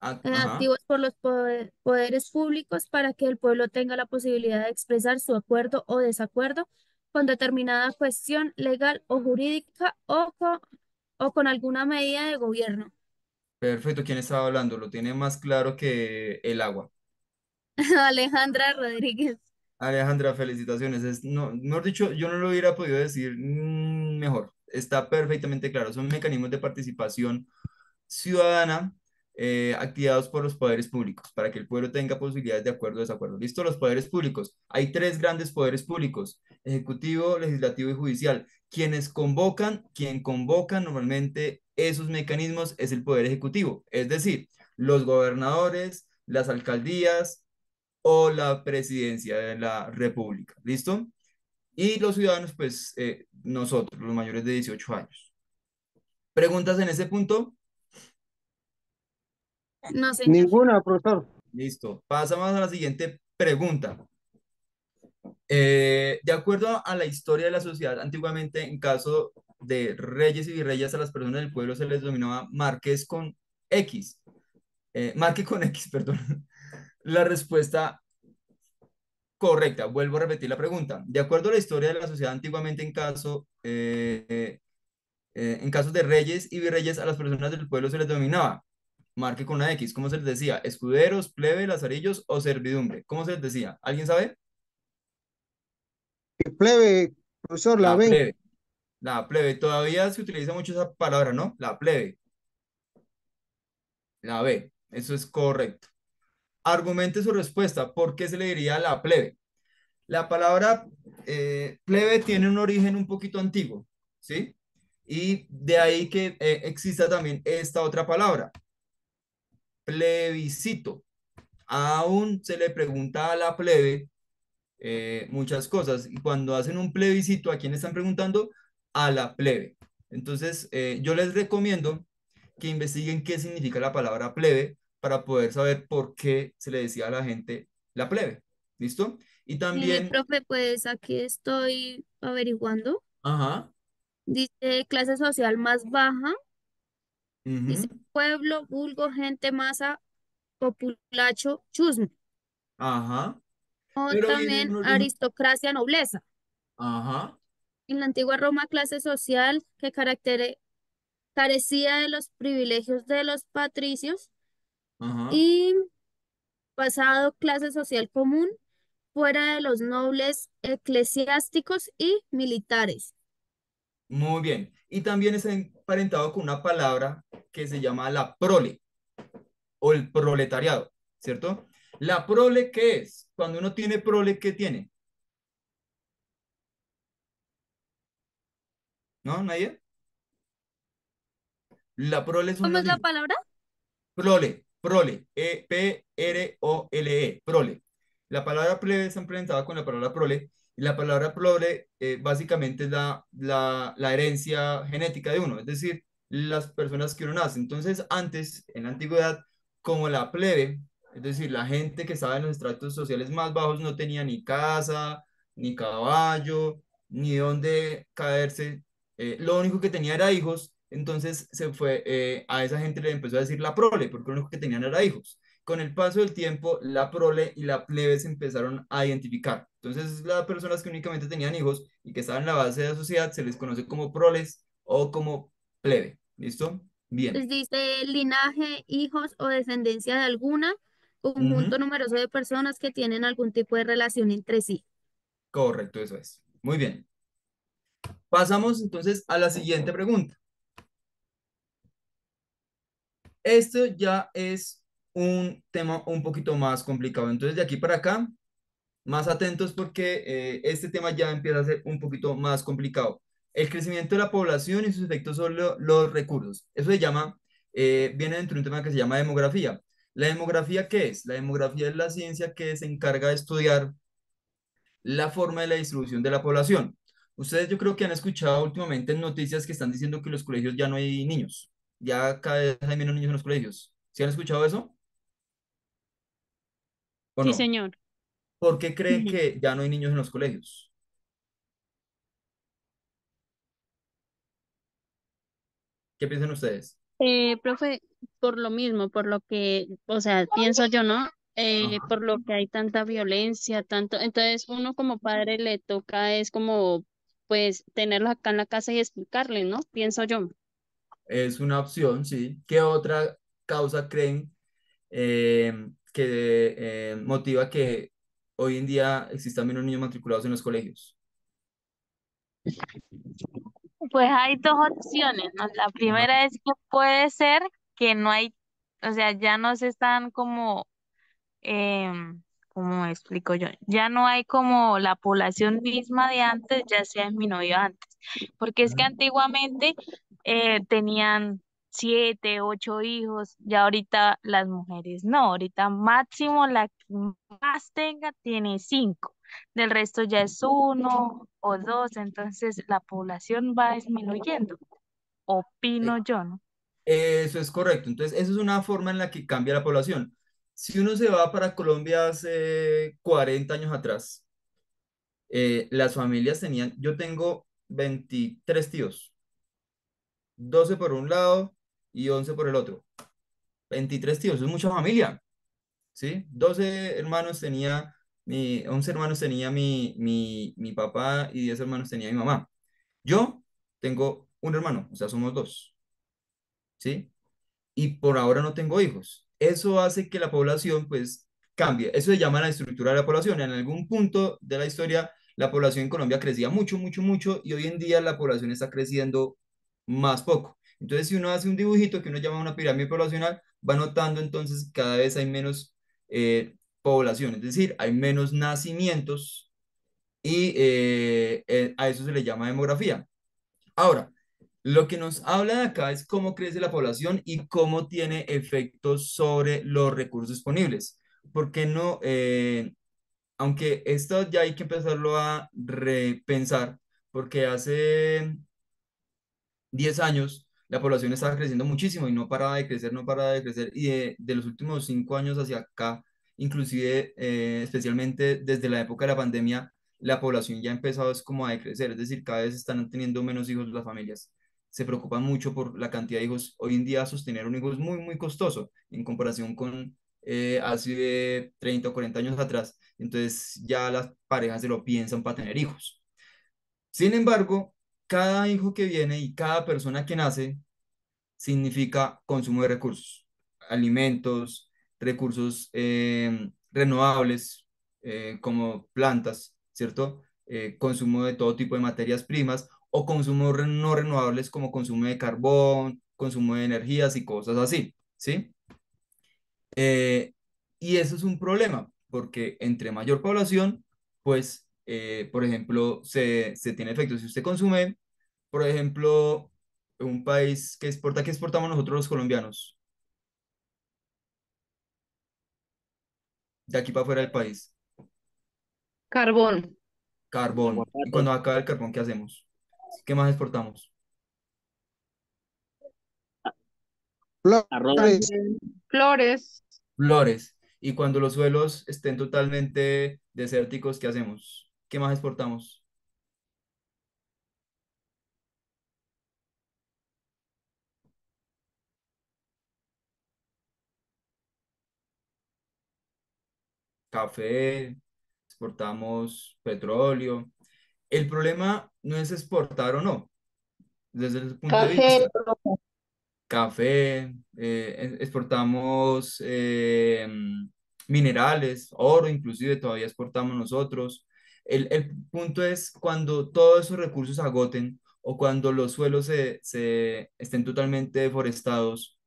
Ah, eh, Ajá. activos por los poder- poderes públicos para que el pueblo tenga la posibilidad de expresar su acuerdo o desacuerdo con determinada cuestión legal o jurídica o con, o con alguna medida de gobierno. Perfecto, ¿quién estaba hablando? Lo tiene más claro que el agua. [LAUGHS] Alejandra Rodríguez. Alejandra, felicitaciones. Es, no, mejor dicho, yo no lo hubiera podido decir mm, mejor. Está perfectamente claro. Son mecanismos de participación ciudadana eh, activados por los poderes públicos para que el pueblo tenga posibilidades de acuerdo o desacuerdo. Listo, los poderes públicos. Hay tres grandes poderes públicos, ejecutivo, legislativo y judicial. Quienes convocan, quien convoca normalmente esos mecanismos es el poder ejecutivo, es decir, los gobernadores, las alcaldías o la presidencia de la república. ¿Listo? Y los ciudadanos, pues eh, nosotros, los mayores de 18 años. ¿Preguntas en ese punto? No, señor. Ninguna, profesor. Listo. Pasamos a la siguiente pregunta. Eh, de acuerdo a la historia de la sociedad, antiguamente en caso de reyes y virreyes a las personas del pueblo se les denominaba marques con X. Eh, marque con X, [LAUGHS] perdón. La respuesta correcta, vuelvo a repetir la pregunta. De acuerdo a la historia de la sociedad, antiguamente en caso, eh, eh, en casos de reyes y virreyes a las personas del pueblo se les denominaba marque con una X. ¿Cómo se les decía? ¿Escuderos, plebe, lazarillos o servidumbre? ¿Cómo se les decía? ¿Alguien sabe? Plebe, profesor, la, La ven. plebe. La plebe. Todavía se utiliza mucho esa palabra, ¿no? La plebe. La B. Eso es correcto. Argumente su respuesta. ¿Por qué se le diría la plebe? La palabra eh, plebe tiene un origen un poquito antiguo, ¿sí? Y de ahí que eh, exista también esta otra palabra, plebiscito. Aún se le pregunta a la plebe eh, muchas cosas. Y cuando hacen un plebiscito, ¿a quién están preguntando? A la plebe. Entonces, eh, yo les recomiendo que investiguen qué significa la palabra plebe para poder saber por qué se le decía a la gente la plebe. ¿Listo? Y Eh, también, profe, pues aquí estoy averiguando. ajá, Dice clase social más baja, dice pueblo, vulgo, gente, masa, populacho, chusma. ajá, O pero también aristocracia, nobleza. ajá, En la antigua Roma, clase social que caractere- carecía de los privilegios de los patricios ajá. y pasado clase social común fuera de los nobles eclesiásticos y militares. Muy bien. Y también está emparentado con una palabra que se llama la prole o el proletariado, ¿cierto? La prole, ¿qué es? Cuando uno tiene prole, ¿qué tiene? ¿No? ¿Nadie? La prole es un ¿Cómo es la palabra? Prole, prole, E, P-R-O-L-E, prole. La palabra plebe está implementada con la palabra prole, y la palabra prole eh, básicamente es la, la, la herencia genética de uno, es decir, las personas que uno nace. Entonces, antes, en la antigüedad, como la plebe, es decir, la gente que estaba en los estratos sociales más bajos no tenía ni casa, ni caballo, ni dónde caerse, eh, lo único que tenía era hijos, entonces se fue, eh, a esa gente le empezó a decir la prole, porque lo único que tenían era hijos. Con el paso del tiempo, la prole y la plebe se empezaron a identificar. Entonces, las personas que únicamente tenían hijos y que estaban en la base de la sociedad se les conoce como proles o como plebe. ¿Listo? Bien. Les dice linaje, hijos o descendencia de alguna, conjunto Ujú, numeroso de personas que tienen algún tipo de relación entre sí. Correcto, eso es. Muy bien. Pasamos entonces a la siguiente pregunta. Esto ya es un tema un poquito más complicado. Entonces, de aquí para acá, más atentos porque eh, este tema ya empieza a ser un poquito más complicado. El crecimiento de la población y sus efectos sobre lo- los recursos. Eso se llama, eh, viene dentro de un tema que se llama demografía. ¿La demografía qué es? La demografía es la ciencia que se encarga de estudiar la forma de la distribución de la población. Ustedes yo creo que han escuchado últimamente en noticias que están diciendo que en los colegios ya no hay niños, ya cada vez hay menos niños en los colegios. ¿Sí han escuchado eso o Sí, no? señor. ¿Por qué creen que ya no hay niños en los colegios? ¿Qué piensan ustedes? Eh, profe, por lo mismo, por lo que, o sea, pienso yo, ¿no? Eh, por lo que hay tanta violencia, tanto, entonces uno como padre le toca es como, pues, tenerlos acá en la casa y explicarles, ¿no? Pienso yo. Es una opción, sí. ¿Qué otra causa creen eh, que eh, motiva que hoy en día existan menos niños matriculados en los colegios? Pues hay dos opciones, ¿no? La primera es que puede ser que no hay, o sea, ya no se están como, em, ¿cómo explico yo? Ya no hay como la población misma de antes, ya se ha disminuido antes. Porque es que antiguamente eh, tenían siete, ocho hijos, ya ahorita las mujeres no, ahorita máximo la que más tenga tiene cinco, del resto ya es uno o dos, entonces la población va disminuyendo, opino yo, ¿no? Eso es correcto. Entonces, eso es una forma en la que cambia la población. Si uno se va para Colombia hace 40 años atrás, eh, las familias tenían, yo tengo 23 tíos, 12 por un lado y 11 por el otro. 23 tíos, es mucha familia, ¿sí? 12 hermanos tenía, mi, 11 hermanos tenía mi, mi, mi papá y 10 hermanos tenía mi mamá. Yo tengo un hermano, o sea, somos dos, ¿sí? y por ahora no tengo hijos. Eso hace que la población pues cambie. Eso se llama la estructura de la población. En algún punto de la historia, la población en Colombia crecía mucho, mucho, mucho y hoy en día la población está creciendo más poco. Entonces, si uno hace un dibujito que uno llama una pirámide poblacional, va notando entonces cada vez hay menos eh, población, es decir, hay menos nacimientos y eh, eh, a eso se le llama demografía. Ahora, lo que nos habla de acá es cómo crece la población y cómo tiene efectos sobre los recursos disponibles. Porque no, eh, aunque esto ya hay que empezarlo a repensar, porque hace 10 años la población estaba creciendo muchísimo y no paraba de crecer, no paraba de crecer. Y de, los últimos 5 años hacia acá, inclusive eh, especialmente desde la época de la pandemia, la población ya ha empezado es como a decrecer, es decir, cada vez están teniendo menos hijos las familias. Se preocupan mucho por la cantidad de hijos. Hoy en día sostener un hijo es muy, muy costoso en comparación con eh, hace 30 o 40 años atrás. Entonces ya las parejas se lo piensan para tener hijos. Sin embargo, cada hijo que viene y cada persona que nace significa consumo de recursos, alimentos, recursos eh, renovables eh, como plantas, ¿cierto? Consumo de todo tipo de materias primas o consumo no renovables como consumo de carbón, consumo de energías y cosas así, ¿sí? Eh, y eso es un problema, porque entre mayor población, pues, eh, por ejemplo, se, se tiene efecto. Si usted consume, por ejemplo, un país que exporta, ¿qué exportamos nosotros los colombianos? De aquí para afuera del país. Carbón, Carbón. Y cuando acaba el carbón, ¿qué hacemos? ¿Qué más exportamos? Arroz. Flores, flores, Flores. Y cuando los suelos estén totalmente desérticos, ¿qué hacemos? ¿Qué más exportamos? Café, exportamos petróleo. El problema no es exportar o no, desde ese punto de Café, vista. Café, eh, exportamos eh, minerales, oro inclusive todavía exportamos nosotros. El, el punto es cuando todos esos recursos se agoten o cuando los suelos se, se estén totalmente deforestados,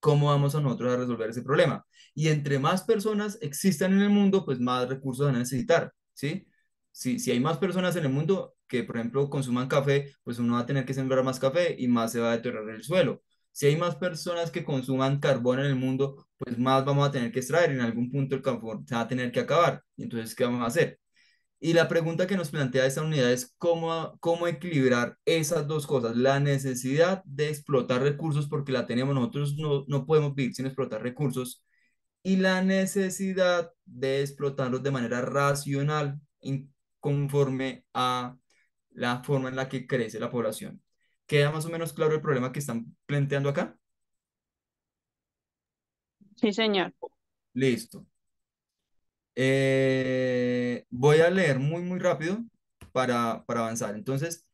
¿cómo vamos a nosotros a resolver ese problema? Y entre más personas existan en el mundo, pues más recursos van a necesitar, ¿sí? Si, si hay más personas en el mundo que, por ejemplo, consuman café, pues uno va a tener que sembrar más café y más se va a deteriorar el suelo. Si hay más personas que consuman carbón en el mundo, pues más vamos a tener que extraer. En algún punto el carbón se va a tener que acabar. Entonces, ¿qué vamos a hacer? Y la pregunta que nos plantea esta unidad es cómo, cómo equilibrar esas dos cosas, la necesidad de explotar recursos porque la tenemos, nosotros no, no podemos vivir sin explotar recursos, y la necesidad de explotarlos de manera racional conforme a la forma en la que crece la población. ¿Queda más o menos claro el problema que están planteando acá? Sí, señor. Listo. Eh, voy a leer muy, muy rápido para, para avanzar. Entonces,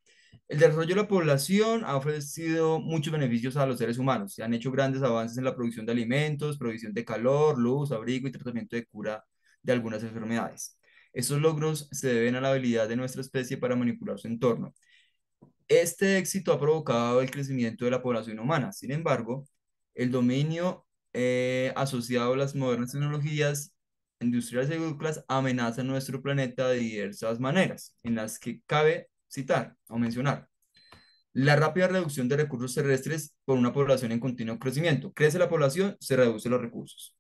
El desarrollo de la población ha ofrecido muchos beneficios a los seres humanos. Se han hecho grandes avances en la producción de alimentos, provisión de calor, luz, abrigo y tratamiento de cura de algunas enfermedades. Estos logros se deben a la habilidad de nuestra especie para manipular su entorno. Este éxito ha provocado el crecimiento de la población humana. Sin embargo, el dominio eh, asociado a las modernas tecnologías industriales y agrícolas amenaza nuestro planeta de diversas maneras, en las que cabe citar o mencionar. La rápida reducción de recursos terrestres por una población en continuo crecimiento. Crece la población, se reducen los recursos.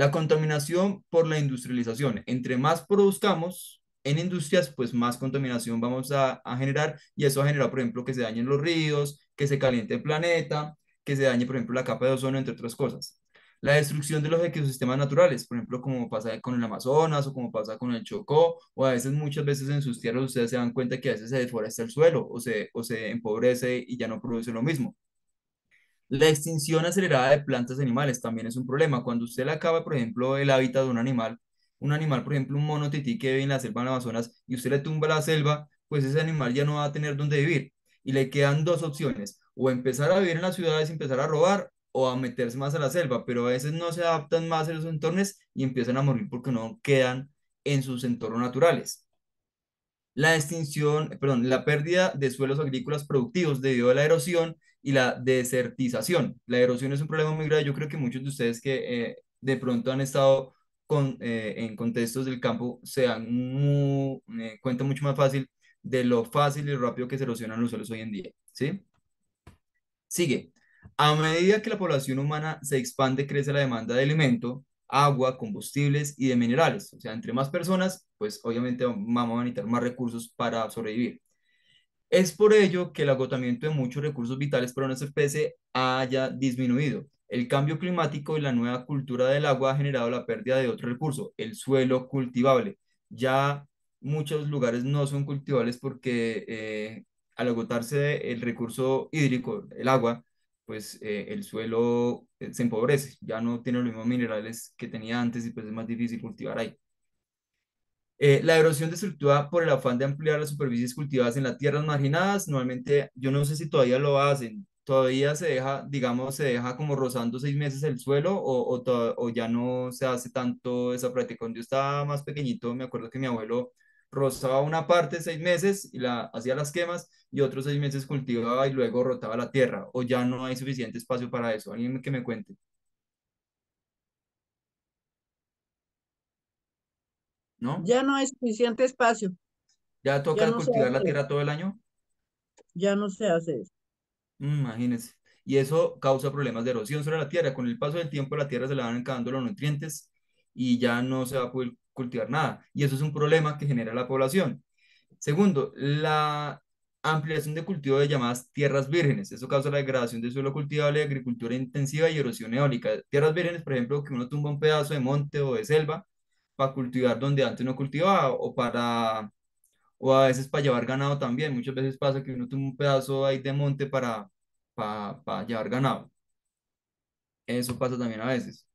La contaminación por la industrialización. Entre más produzcamos en industrias, pues más contaminación vamos a, generar y eso ha generado, por ejemplo, que se dañen los ríos, que se caliente el planeta, que se dañe, por ejemplo, la capa de ozono, entre otras cosas la destrucción de los ecosistemas naturales, por ejemplo, como pasa con el Amazonas o como pasa con el Chocó, o a veces, muchas veces en sus tierras ustedes se dan cuenta que a veces se deforesta el suelo o se, o se empobrece y ya no produce lo mismo. La extinción acelerada de plantas y animales también es un problema. Cuando usted le acaba, por ejemplo, el hábitat de un animal, un animal, por ejemplo, un mono tití que vive en la selva del Amazonas, y usted le tumba la selva, pues ese animal ya no va a tener dónde vivir. Y le quedan dos opciones, o empezar a vivir en las ciudades y empezar a robar, o a meterse más a la selva, pero a veces no se adaptan más a los entornos y empiezan a morir porque no quedan en sus entornos naturales. La extinción, perdón, la pérdida de suelos agrícolas productivos debido a la erosión y la desertización. La erosión es un problema muy grave. Yo creo que muchos de ustedes que eh, de pronto han estado con, eh, en contextos del campo se dan eh, cuenta mucho más fácil de lo fácil y rápido que se erosionan los suelos hoy en día. ¿sí? Sigue. A medida que la población humana se expande, crece la demanda de alimento, agua, combustibles y de minerales. O sea, entre más personas, pues obviamente vamos a necesitar más recursos para sobrevivir. Es por ello que el agotamiento de muchos recursos vitales para nuestra especie haya disminuido. El cambio climático y la nueva cultura del agua ha generado la pérdida de otro recurso, el suelo cultivable. Ya muchos lugares no son cultivables porque eh, al agotarse el recurso hídrico, el agua, pues eh, el suelo eh, se empobrece, ya no tiene los mismos minerales que tenía antes y pues es más difícil cultivar ahí. Eh, la erosión destructiva por el afán de ampliar las superficies cultivadas en las tierras marginadas, normalmente, yo no sé si todavía lo hacen, todavía se deja, digamos, se deja como rozando seis meses el suelo o, o, ya no se hace tanto esa práctica. Cuando yo estaba más pequeñito, me acuerdo que mi abuelo rozaba una parte seis meses y la hacía las quemas y otros seis meses cultivaba y luego rotaba la tierra o ya no hay suficiente espacio para eso. Alguien que me cuente. ¿No? Ya no hay suficiente espacio. ¿Ya toca cultivar la tierra todo el año? Ya no se hace eso. Mm, imagínense. Y eso causa problemas de erosión sobre la tierra. Con el paso del tiempo la tierra se le van acabando los nutrientes y ya no se va a poder cultivar nada. Y eso es un problema que genera la población. Segundo, la ampliación de cultivo de llamadas tierras vírgenes. Eso causa la degradación del suelo cultivable, agricultura intensiva y erosión eólica. Tierras vírgenes, por ejemplo, que uno tumba un pedazo de monte o de selva para cultivar donde antes no cultivaba o para o a veces para llevar ganado también. Muchas veces pasa que uno tumba un pedazo ahí de monte para, para, para llevar ganado. Eso pasa también a veces.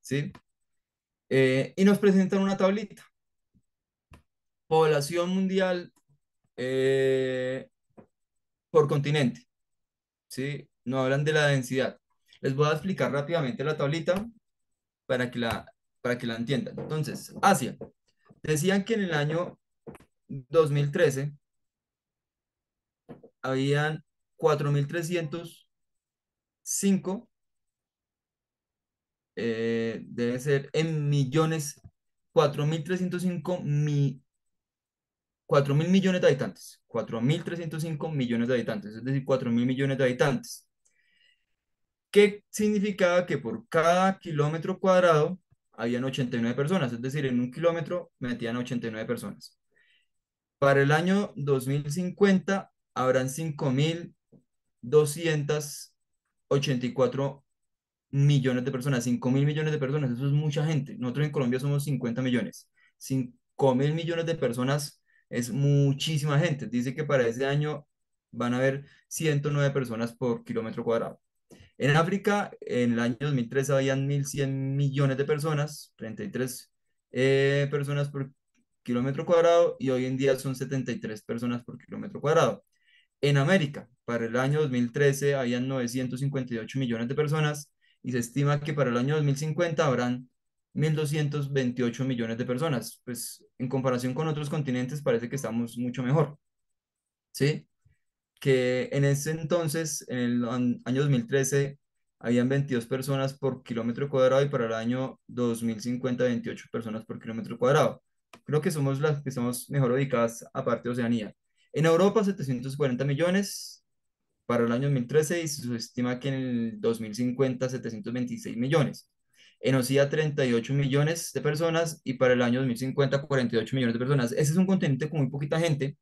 ¿Sí? Eh, y nos presentan una tablita. Población mundial eh, por continente. ¿Sí? No hablan de la densidad. Les voy a explicar rápidamente la tablita para que la, para que la entiendan. Entonces, Asia. Decían que en el año 2013 habían 4.305 eh, debe ser en millones, 4.305 mi, 4 mil millones de habitantes, 4.305 millones de habitantes, es decir, 4 mil millones de habitantes. ¿Qué significaba que por cada kilómetro cuadrado habían 89 personas? Es decir, en un kilómetro metían 89 personas. Para el año 2050 habrán 5.284 millones de personas, 5 mil millones de personas, eso es mucha gente. Nosotros en Colombia somos 50 millones. 5 mil millones de personas es muchísima gente. Dice que para ese año van a haber 109 personas por kilómetro cuadrado. En África, en el año 2003 habían 1.100 millones de personas, 33 eh, personas por kilómetro cuadrado y hoy en día son 73 personas por kilómetro cuadrado. En América, para el año 2013 habían 958 millones de personas y se estima que para el año 2050 habrán 1.228 millones de personas. Pues en comparación con otros continentes parece que estamos mucho mejor. ¿Sí? Que en ese entonces, en el año 2013, habían 22 personas por kilómetro cuadrado y para el año 2050 28 personas por kilómetro cuadrado. Creo que somos las que estamos mejor ubicadas aparte de Oceanía. En Europa 740 millones para el año 2013 y se estima que en el 2050 726 millones. En Oceanía 38 millones de personas y para el año 2050 48 millones de personas. Ese es un continente con muy poquita gente.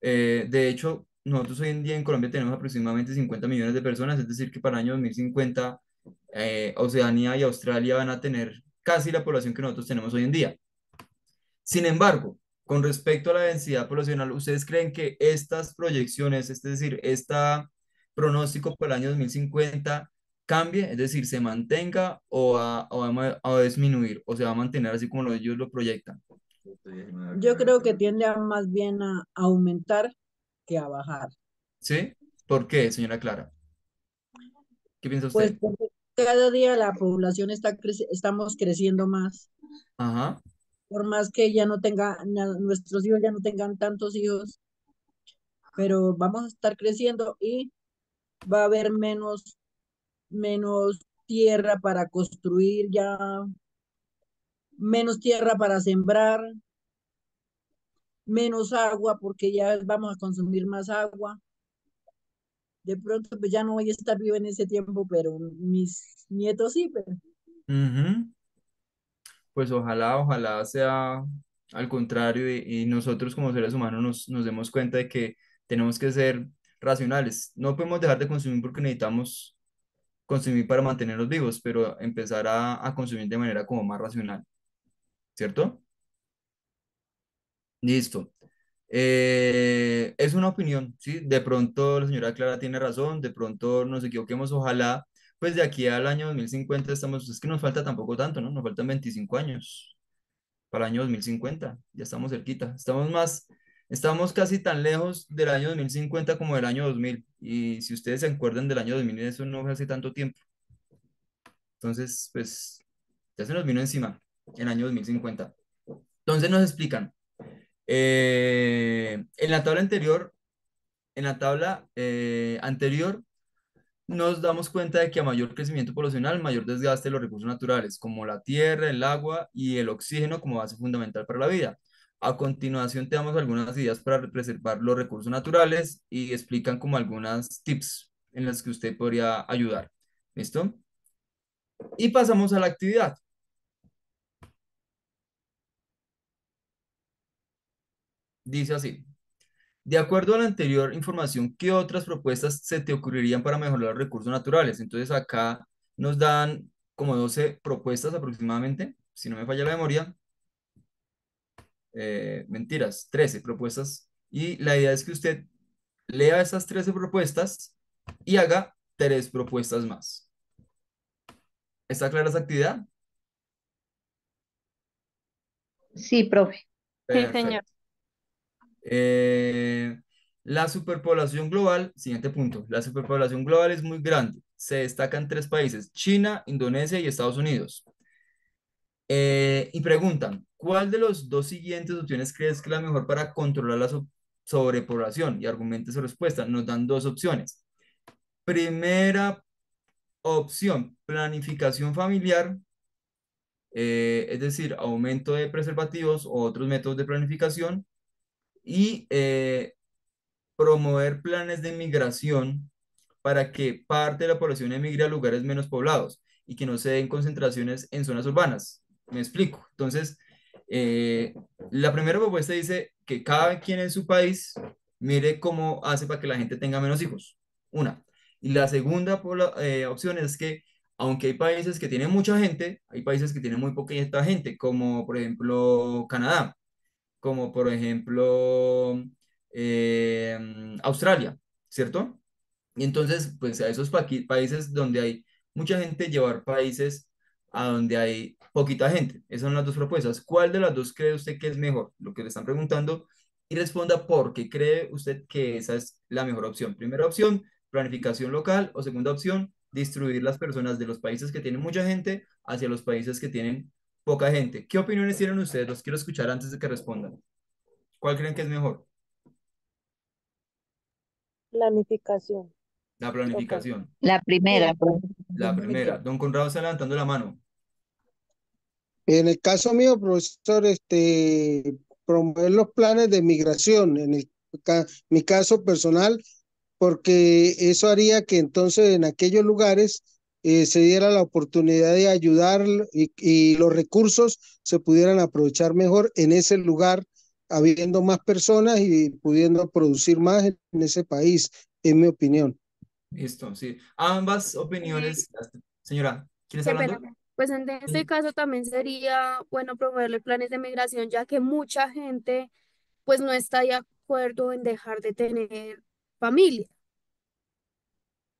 Eh, de hecho, nosotros hoy en día en Colombia tenemos aproximadamente 50 millones de personas, es decir, que para el año 2050 eh, Oceanía y Australia van a tener casi la población que nosotros tenemos hoy en día. Sin embargo, con respecto a la densidad poblacional, ¿ustedes creen que estas proyecciones, es decir, este pronóstico para el año 2050 cambie, es decir, se mantenga o va, o va a disminuir o se va a mantener así como ellos lo proyectan? Yo creo que tiende a más bien a aumentar que a bajar. ¿Sí? ¿Por qué, señora Clara? ¿Qué piensa Pues usted? porque cada día la población está estamos creciendo más. Ajá. Por más que ya no tenga, na- nuestros hijos ya no tengan tantos hijos, pero vamos a estar creciendo y va a haber menos, menos tierra para construir ya, menos tierra para sembrar, menos agua porque ya vamos a consumir más agua. De pronto, pues ya no voy a estar vivo en ese tiempo, pero mis nietos sí, pero. Pues ojalá, ojalá sea al contrario y, y nosotros como seres humanos nos, nos demos cuenta de que tenemos que ser racionales. No podemos dejar de consumir porque necesitamos consumir para mantenernos vivos, pero empezar a, a consumir de manera como más racional, ¿cierto? Listo. Eh, es una opinión, ¿sí? De pronto la señora Clara tiene razón, de pronto nos equivoquemos, ojalá, pues de aquí al año 2050 estamos, es que nos falta tampoco tanto, ¿no? Nos faltan 25 años para el año 2050, ya estamos cerquita, estamos más, estamos casi tan lejos del año 2050 como del año 2000, y si ustedes se acuerdan del año 2000, eso no fue hace tanto tiempo, entonces, pues, ya se nos vino encima el año 2050. Entonces nos explican. Eh, en la tabla anterior, en la tabla eh, anterior, nos damos cuenta de que a mayor crecimiento poblacional, mayor desgaste de los recursos naturales, como la tierra, el agua y el oxígeno como base fundamental para la vida. A continuación, te damos algunas ideas para preservar los recursos naturales y explican como algunas tips en las que usted podría ayudar. ¿Listo? Y pasamos a la actividad. Dice así. De acuerdo a la anterior información, ¿qué otras propuestas se te ocurrirían para mejorar los recursos naturales? Entonces acá nos dan como 12 propuestas aproximadamente, si no me falla la memoria. Eh, mentiras, 13 propuestas. Y la idea es que usted lea esas 13 propuestas y haga tres propuestas más. ¿Está clara esa actividad? Sí, profe. Sí, señor. Eh, la superpoblación global, siguiente punto, la superpoblación global es muy grande. Se destacan tres países, China, Indonesia y Estados Unidos. Eh, y preguntan, ¿cuál de los dos siguientes opciones crees que es la mejor para controlar la so- sobrepoblación? Y argumente su respuesta. Nos dan dos opciones. Primera opción, planificación familiar, eh, es decir, aumento de preservativos o otros métodos de planificación y eh, promover planes de migración para que parte de la población emigre a lugares menos poblados y que no se den concentraciones en zonas urbanas. Me explico. Entonces, eh, la primera propuesta dice que cada quien en su país mire cómo hace para que la gente tenga menos hijos. Una. Y la segunda eh, opción es que, aunque hay países que tienen mucha gente, hay países que tienen muy poquita gente, como por ejemplo Canadá como por ejemplo eh, Australia, ¿cierto? Y entonces, pues a esos países donde hay mucha gente, llevar países a donde hay poquita gente. Esas son las dos propuestas. ¿Cuál de las dos cree usted que es mejor? Lo que le están preguntando y responda por qué cree usted que esa es la mejor opción. Primera opción, planificación local o segunda opción, distribuir las personas de los países que tienen mucha gente hacia los países que tienen poca gente. ¿Qué opiniones tienen ustedes? Los quiero escuchar antes de que respondan. ¿Cuál creen que es mejor? Planificación. La planificación. La primera. La primera. Don Conrado está levantando la mano. En el caso mío, profesor, este, promover los planes de migración, en el, mi caso personal, porque eso haría que entonces en aquellos lugares eh, se diera la oportunidad de ayudar y, y, los recursos se pudieran aprovechar mejor en ese lugar, habiendo más personas y pudiendo producir más en, en ese país, en mi opinión. Listo, sí. Ambas opiniones, señora, ¿quién está hablando? Pues en este caso también sería bueno promoverle planes de migración, ya que mucha gente pues no está de acuerdo en dejar de tener familia.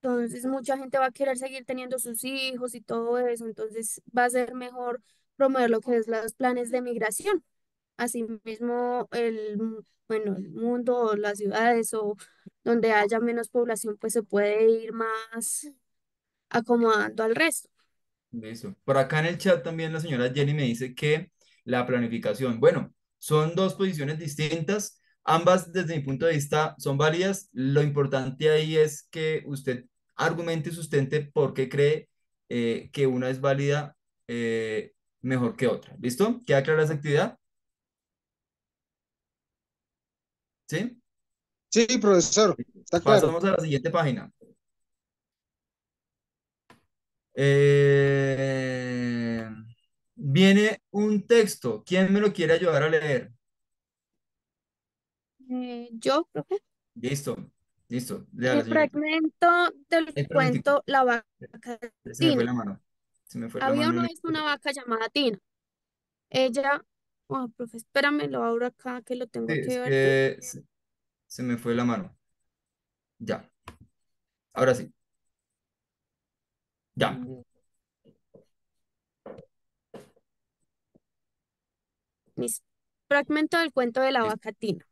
Entonces mucha gente va a querer seguir teniendo sus hijos y todo eso, entonces va a ser mejor promover lo que es los planes de migración. Asimismo, el, bueno, el mundo, las ciudades o donde haya menos población, pues se puede ir más acomodando al resto. Por acá en el chat también la señora Jenny me dice que la planificación, bueno, son dos posiciones distintas, ambas desde mi punto de vista son válidas. Lo importante ahí es que usted argumente y sustente por qué cree eh, que una es válida eh, mejor que otra. ¿Listo? ¿Queda clara esa actividad? ¿Sí? Sí, profesor, está claro. Pasamos a la siguiente página. Eh, viene un texto. ¿Quién me lo quiere ayudar a leer? Eh, yo, profe. Listo, listo. El fragmento del El cuento La vaca Se me fue Tina. la mano. Se me fue la Había mano. una vez una vaca llamada Tina. Ella, oh, profe, espérame, lo abro acá que lo tengo Sí, que ver. se, se me fue la mano. Ya. Ahora sí. Ya. Mis fragmento del cuento de la vaca Tina.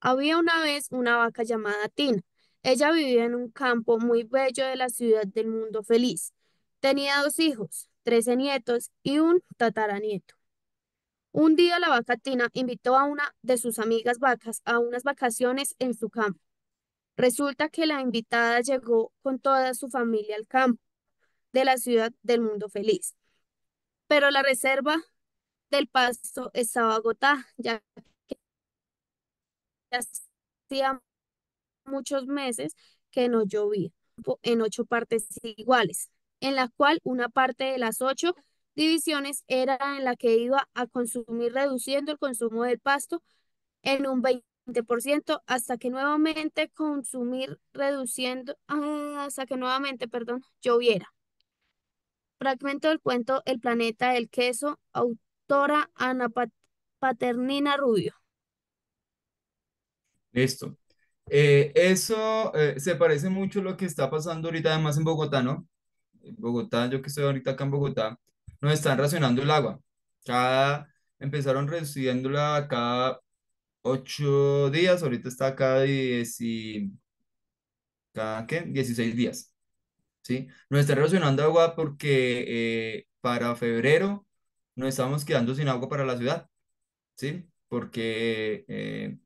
Había una vez una vaca llamada Tina. Ella vivía en un campo muy bello de la ciudad del mundo feliz. Tenía dos hijos, trece nietos y un tataranieto. Un día la vaca Tina invitó a una de sus amigas vacas a unas vacaciones en su campo. Resulta que la invitada llegó con toda su familia al campo de la ciudad del mundo feliz. Pero la reserva del pasto estaba agotada, ya hacía muchos meses que no llovía en ocho partes iguales, en la cual una parte de las ocho divisiones era en la que iba a consumir reduciendo el consumo del pasto en un 20% hasta que nuevamente consumir reduciendo ah, hasta que nuevamente, perdón, lloviera. Fragmento del cuento El planeta del queso, autora Ana Pat- Paternina Rubio. Listo. Eh, eso eh, se parece mucho a lo que está pasando ahorita además en Bogotá, ¿no? En Bogotá, yo que estoy ahorita acá en Bogotá, nos están racionando el agua. Cada, empezaron reduciéndola cada ocho días, ahorita está cada diez y, cada, ¿qué? 16 días, ¿sí? Nos están racionando agua porque eh, para febrero nos estamos quedando sin agua para la ciudad, ¿sí? Porque eh,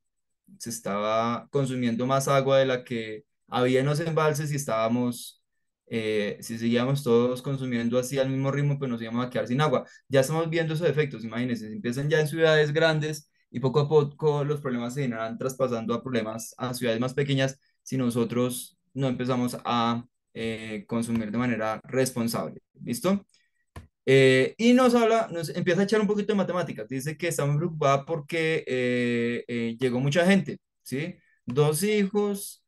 se estaba consumiendo más agua de la que había en los embalses y estábamos, eh, si seguíamos todos consumiendo así al mismo ritmo, pues nos íbamos a quedar sin agua. Ya estamos viendo esos efectos, imagínense, empiezan ya en ciudades grandes y poco a poco los problemas se irán traspasando a problemas a ciudades más pequeñas si nosotros no empezamos a eh, consumir de manera responsable. ¿Listo? Eh, y nos habla, nos empieza a echar un poquito de matemáticas. Dice que está muy preocupada porque eh, eh, llegó mucha gente, ¿sí? Dos hijos,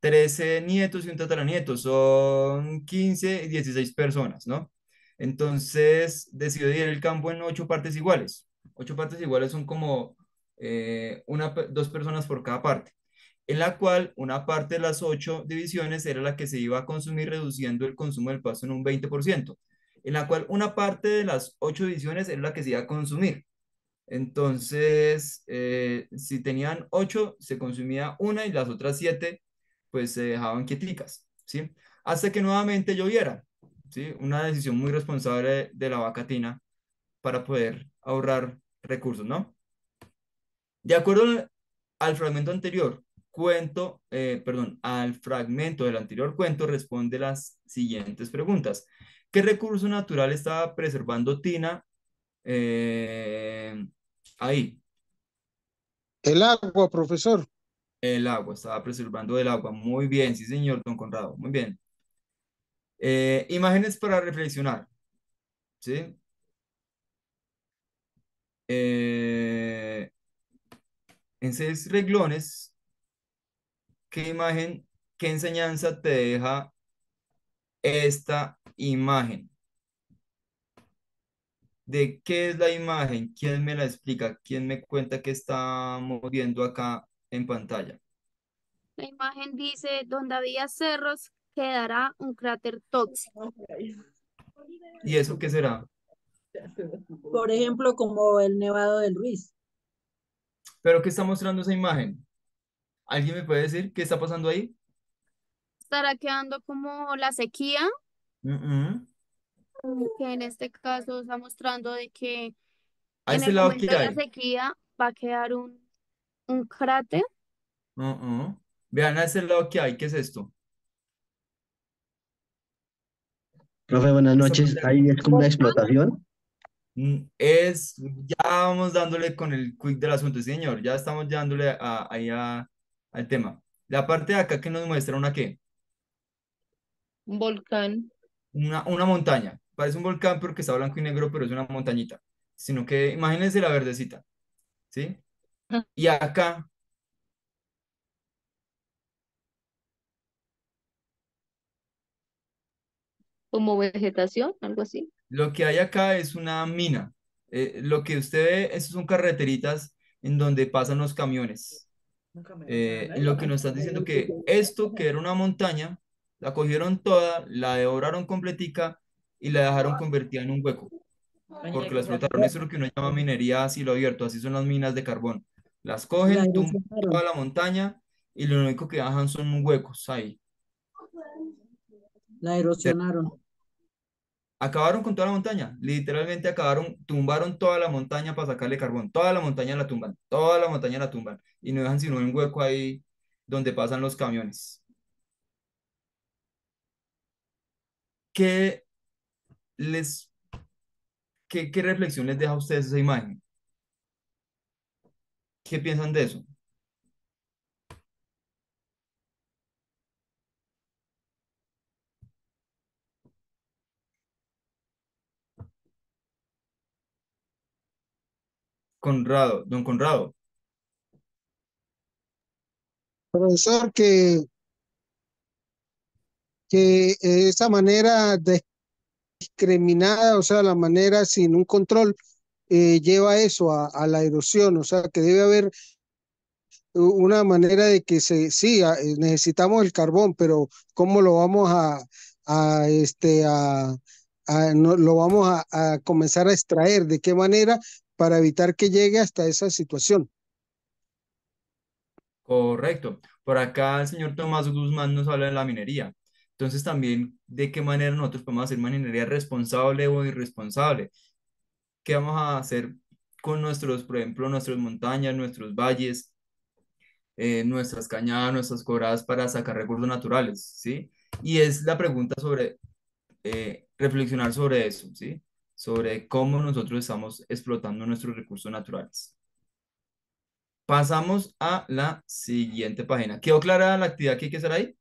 13 nietos y un tataranieto, son 15 y 16 personas, ¿no? Entonces decidió dividir el campo en ocho partes iguales. Ocho partes iguales son como eh, una, dos personas por cada parte, en la cual una parte de las ocho divisiones era la que se iba a consumir reduciendo el consumo del pasto en un 20%. En la cual una parte de las ocho divisiones era la que se iba a consumir. Entonces, eh, si tenían ocho, se consumía una y las otras siete, pues se dejaban quieticas, ¿sí? Hasta que nuevamente lloviera, ¿sí? Una decisión muy responsable de la vacatina para poder ahorrar recursos, ¿no? De acuerdo al fragmento anterior, cuento, eh, perdón, al fragmento del anterior cuento responde las siguientes preguntas. ¿Qué recurso natural estaba preservando Tina eh, ahí? El agua, profesor. El agua, estaba preservando el agua. Muy bien, sí, señor, don Conrado. Muy bien. Eh, imágenes para reflexionar. ¿Sí? en seis reglones ¿qué imagen, qué enseñanza te deja esta imagen? ¿De qué es la imagen? ¿Quién me la explica? ¿Quién me cuenta qué estamos viendo acá en pantalla? La imagen dice, donde había cerros quedará un cráter tóxico. ¿Y eso qué será? Por ejemplo, como el Nevado del Ruiz. ¿Pero qué está mostrando esa imagen? ¿Alguien me puede decir qué está pasando ahí? Estará quedando como la sequía, que en este caso está mostrando de que ¿A en ese el lado momento de la hay? sequía va a quedar un, un cráter. Vean a ese lado qué hay. ¿Qué es esto? Profe, buenas noches. Ahí es como una explotación. Mm, Es, ya vamos dándole con el quick del asunto, sí, señor, ya estamos dándole a- ahí a- al tema. La parte de acá que nos muestra una qué, Un volcán. una, una montaña, parece un volcán porque está blanco y negro, pero es una montañita, sino que imagínense la verdecita, ¿sí? Y acá, Como vegetación, algo así. lo que hay acá es una mina, Eh, lo que usted ve, esas son carreteritas en donde pasan los camiones. Eh, lo que nos están diciendo que esto, que era una montaña, la cogieron toda, la devoraron completica y la dejaron convertida en un hueco, porque la explotaron. Eso es lo que uno llama minería a cielo abierto, así son las minas de carbón. Las La cogen, tumban toda la montaña y lo único que dejan son huecos ahí. La erosionaron. Acabaron con toda la montaña, literalmente acabaron, tumbaron toda la montaña para sacarle carbón, toda la montaña la tumban, toda la montaña la tumban y no dejan sino un hueco ahí donde pasan los camiones. ¿Qué les, qué, qué reflexión les deja a ustedes esa imagen? ¿Qué piensan de eso? Conrado, don Conrado. Profesor, que, que esa manera discriminada, o sea, la manera sin un control, eh, lleva eso a, a la erosión, o sea, que debe haber una manera de que se, sí, eh, necesitamos el carbón, pero ¿cómo lo vamos a, a este, a, a- no, lo vamos a, a comenzar a extraer? ¿De qué manera? Para evitar que llegue hasta esa situación. Correcto. Por acá el señor Tomás Guzmán nos habla de la minería. Entonces también de qué manera nosotros podemos hacer minería responsable o irresponsable. ¿Qué vamos a hacer con nuestros, por ejemplo, nuestras montañas, nuestros valles, eh, nuestras cañadas, nuestras cobradas para sacar recursos naturales? ¿Sí? Y es la pregunta sobre, eh, reflexionar sobre eso, ¿sí? Sobre cómo nosotros estamos explotando nuestros recursos naturales. Pasamos a la siguiente página. ¿Quedó clara la actividad que hay que hacer ahí?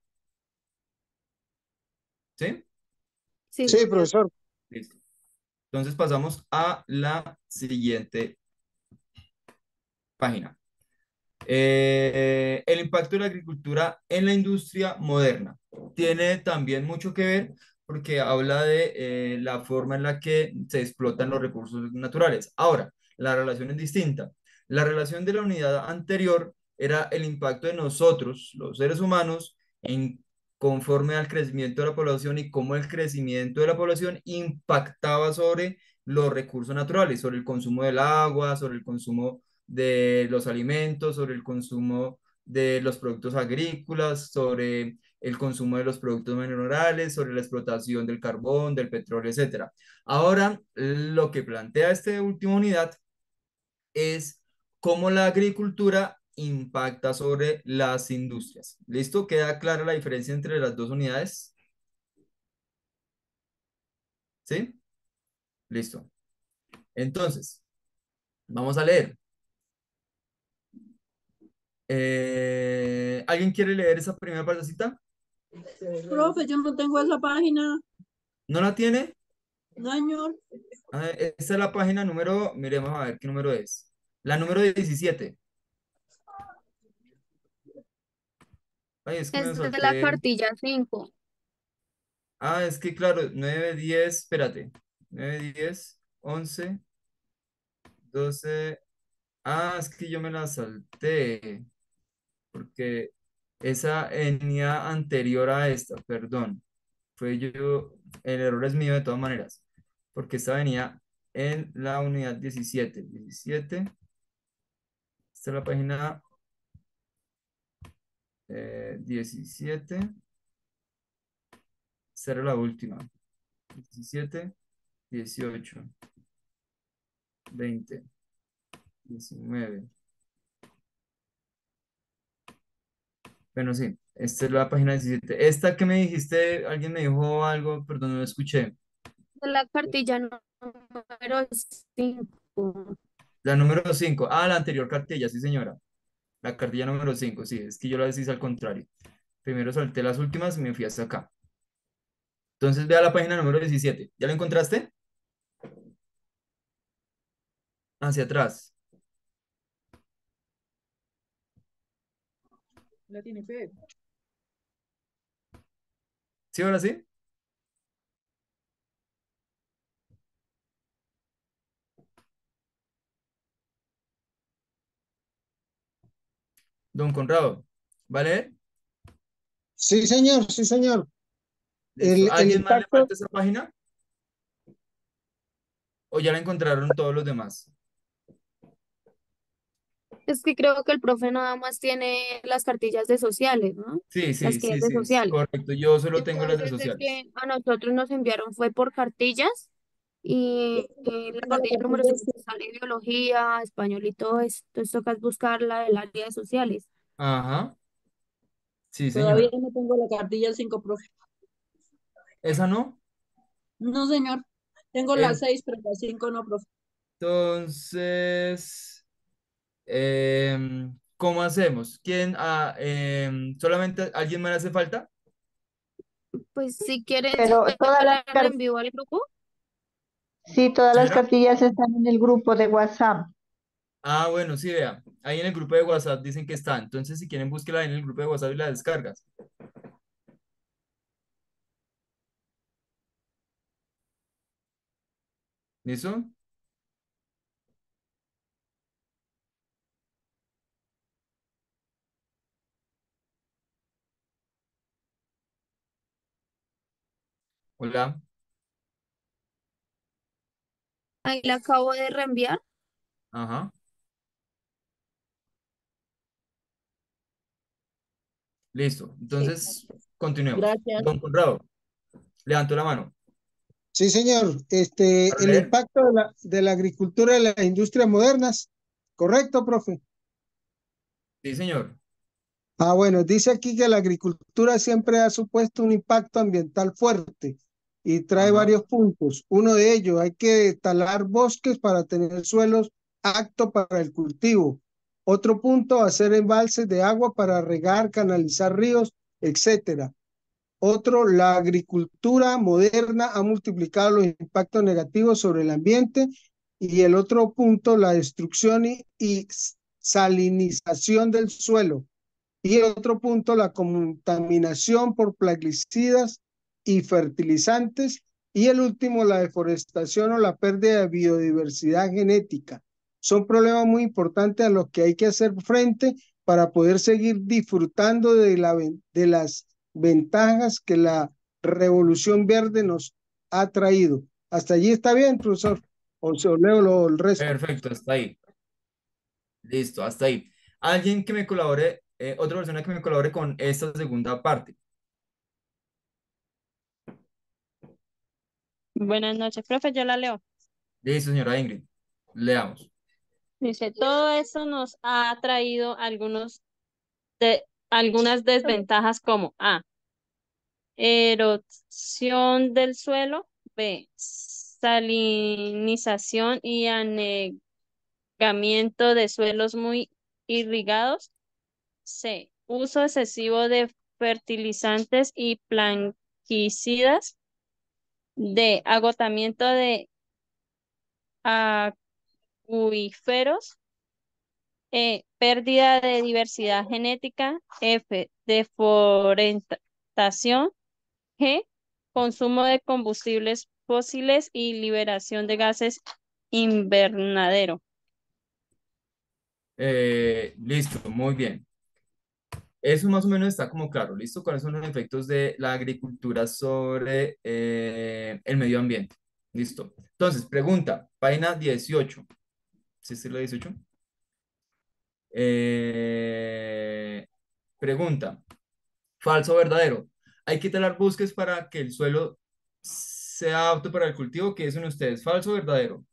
¿Sí? Sí, Sí, profesor. Listo. Entonces pasamos a la siguiente página. Eh, el impacto de la agricultura en la industria moderna. Tiene también mucho que ver porque habla de eh, la forma en la que se explotan los recursos naturales. Ahora, la relación es distinta. La relación de la unidad anterior era el impacto de nosotros, los seres humanos, en conforme al crecimiento de la población y cómo el crecimiento de la población impactaba sobre los recursos naturales, sobre el consumo del agua, sobre el consumo de los alimentos, sobre el consumo de los productos agrícolas, sobre el consumo de los productos minerales, sobre la explotación del carbón, del petróleo, etc. Ahora, lo que plantea esta última unidad es cómo la agricultura impacta sobre las industrias. ¿Listo? ¿Queda clara la diferencia entre las dos unidades? ¿Sí? Listo. Entonces, vamos a leer. Eh, ¿alguien quiere leer esa primera partecita? Profe, yo no tengo esa página. ¿No la tiene? No, señor. Ah, esta es la página número, miremos a ver qué número es. La número 17. Ay, es que me Es de la salté. cartilla 5. Ah, es que claro, 9, 10, espérate. 9, 10, 11, 12. Ah, es que yo me la salté. Porque esa venía anterior a esta, perdón. Fue yo, el error es mío de todas maneras. Porque esta venía en la unidad 17. 17. Esta es la página eh, 17. Esta era la última. 17, 18, 20, 19. Bueno, sí, esta es la página 17. Esta que me dijiste, alguien me dijo algo, perdón, no lo escuché. De la cartilla número 5. La número 5. Ah, la anterior cartilla, sí, señora. La cartilla número 5, sí, es que yo la decía al contrario. Primero salté las últimas y me fui hasta acá. Entonces vea la página número 17. ¿Ya la encontraste? Hacia atrás. La tiene fe. ¿Sí, ahora sí? Don Conrado, ¿va a leer? Sí, señor, sí, señor. El, el ¿Alguien más le falta esa página? ¿O ya la encontraron todos los demás? Es que creo que el profe nada más tiene las cartillas de sociales, ¿no? Sí, Las sí, es sí, de sí, sociales. correcto. Yo solo tengo las de es sociales. que a nosotros nos enviaron fue por cartillas y eh, la cartilla número 5 sale biología, español y todo esto. Entonces toca buscar la del área de sociales. Ajá. Sí, Todavía señora. no tengo la cartilla 5, profe. ¿Esa no? No, señor. Tengo Eh, la 6, pero la 5 no, profe. Entonces, em, ¿cómo hacemos? ¿Quién? ah, em, ¿solamente alguien más le hace falta? Pues si quieres, Pero yo todas la las car- reenvío al grupo. Sí, todas las ¿Señora? cartillas están en el grupo de WhatsApp. Ah, bueno, sí, vea. Ahí en el grupo de WhatsApp dicen que está. Entonces, si quieren, búsquela en el grupo de WhatsApp y la descargas. ¿Listo? Hola. Ahí la acabo de reenviar. Ajá. Listo. Entonces, continuemos. Gracias. Don Conrado, levanto la mano. sí, señor. Este, ¿Para el leer? impacto de la, de la agricultura en las industrias modernas. ¿Correcto, profe? Sí, señor. Ah, bueno, dice aquí que la agricultura siempre ha supuesto un impacto ambiental fuerte y trae Ajá. varios puntos. Uno de ellos, hay que talar bosques para tener suelos aptos para el cultivo. Otro punto, hacer embalses de agua para regar, canalizar ríos, etcétera. Otro, la agricultura moderna ha multiplicado los impactos negativos sobre el ambiente. Y el otro punto, la destrucción y, y salinización del suelo. Y el otro punto, la contaminación por plaguicidas y fertilizantes. Y el último, la deforestación o la pérdida de biodiversidad genética. Son problemas muy importantes a los que hay que hacer frente para poder seguir disfrutando de, la, de las ventajas que la revolución verde nos ha traído. Hasta allí está bien, profesor. O se leo lo, el resto. Perfecto, hasta ahí. Listo, hasta ahí. Alguien que me colabore, eh, otra persona que me colabore con esta segunda parte. Buenas noches, profe, yo la leo. Listo, señora Ingrid. Leamos. Dice, todo eso nos ha traído algunos de, algunas desventajas como A, erosión del suelo, B, salinización y anegamiento de suelos muy irrigados, C, uso excesivo de fertilizantes y plaguicidas, D, agotamiento de acuíferos, E, pérdida de diversidad genética, F, deforestación, G, consumo de combustibles fósiles y liberación de gases invernadero. Eh, listo, muy bien. Eso más o menos está como claro, ¿listo? ¿Cuáles son los efectos de la agricultura sobre eh, el medio ambiente? Listo. Entonces, pregunta, página 18. ¿Sí es la 18? Eh, pregunta, falso o verdadero. Hay que talar bosques para que el suelo sea apto para el cultivo. ¿Qué dicen ustedes? ¿Falso o verdadero?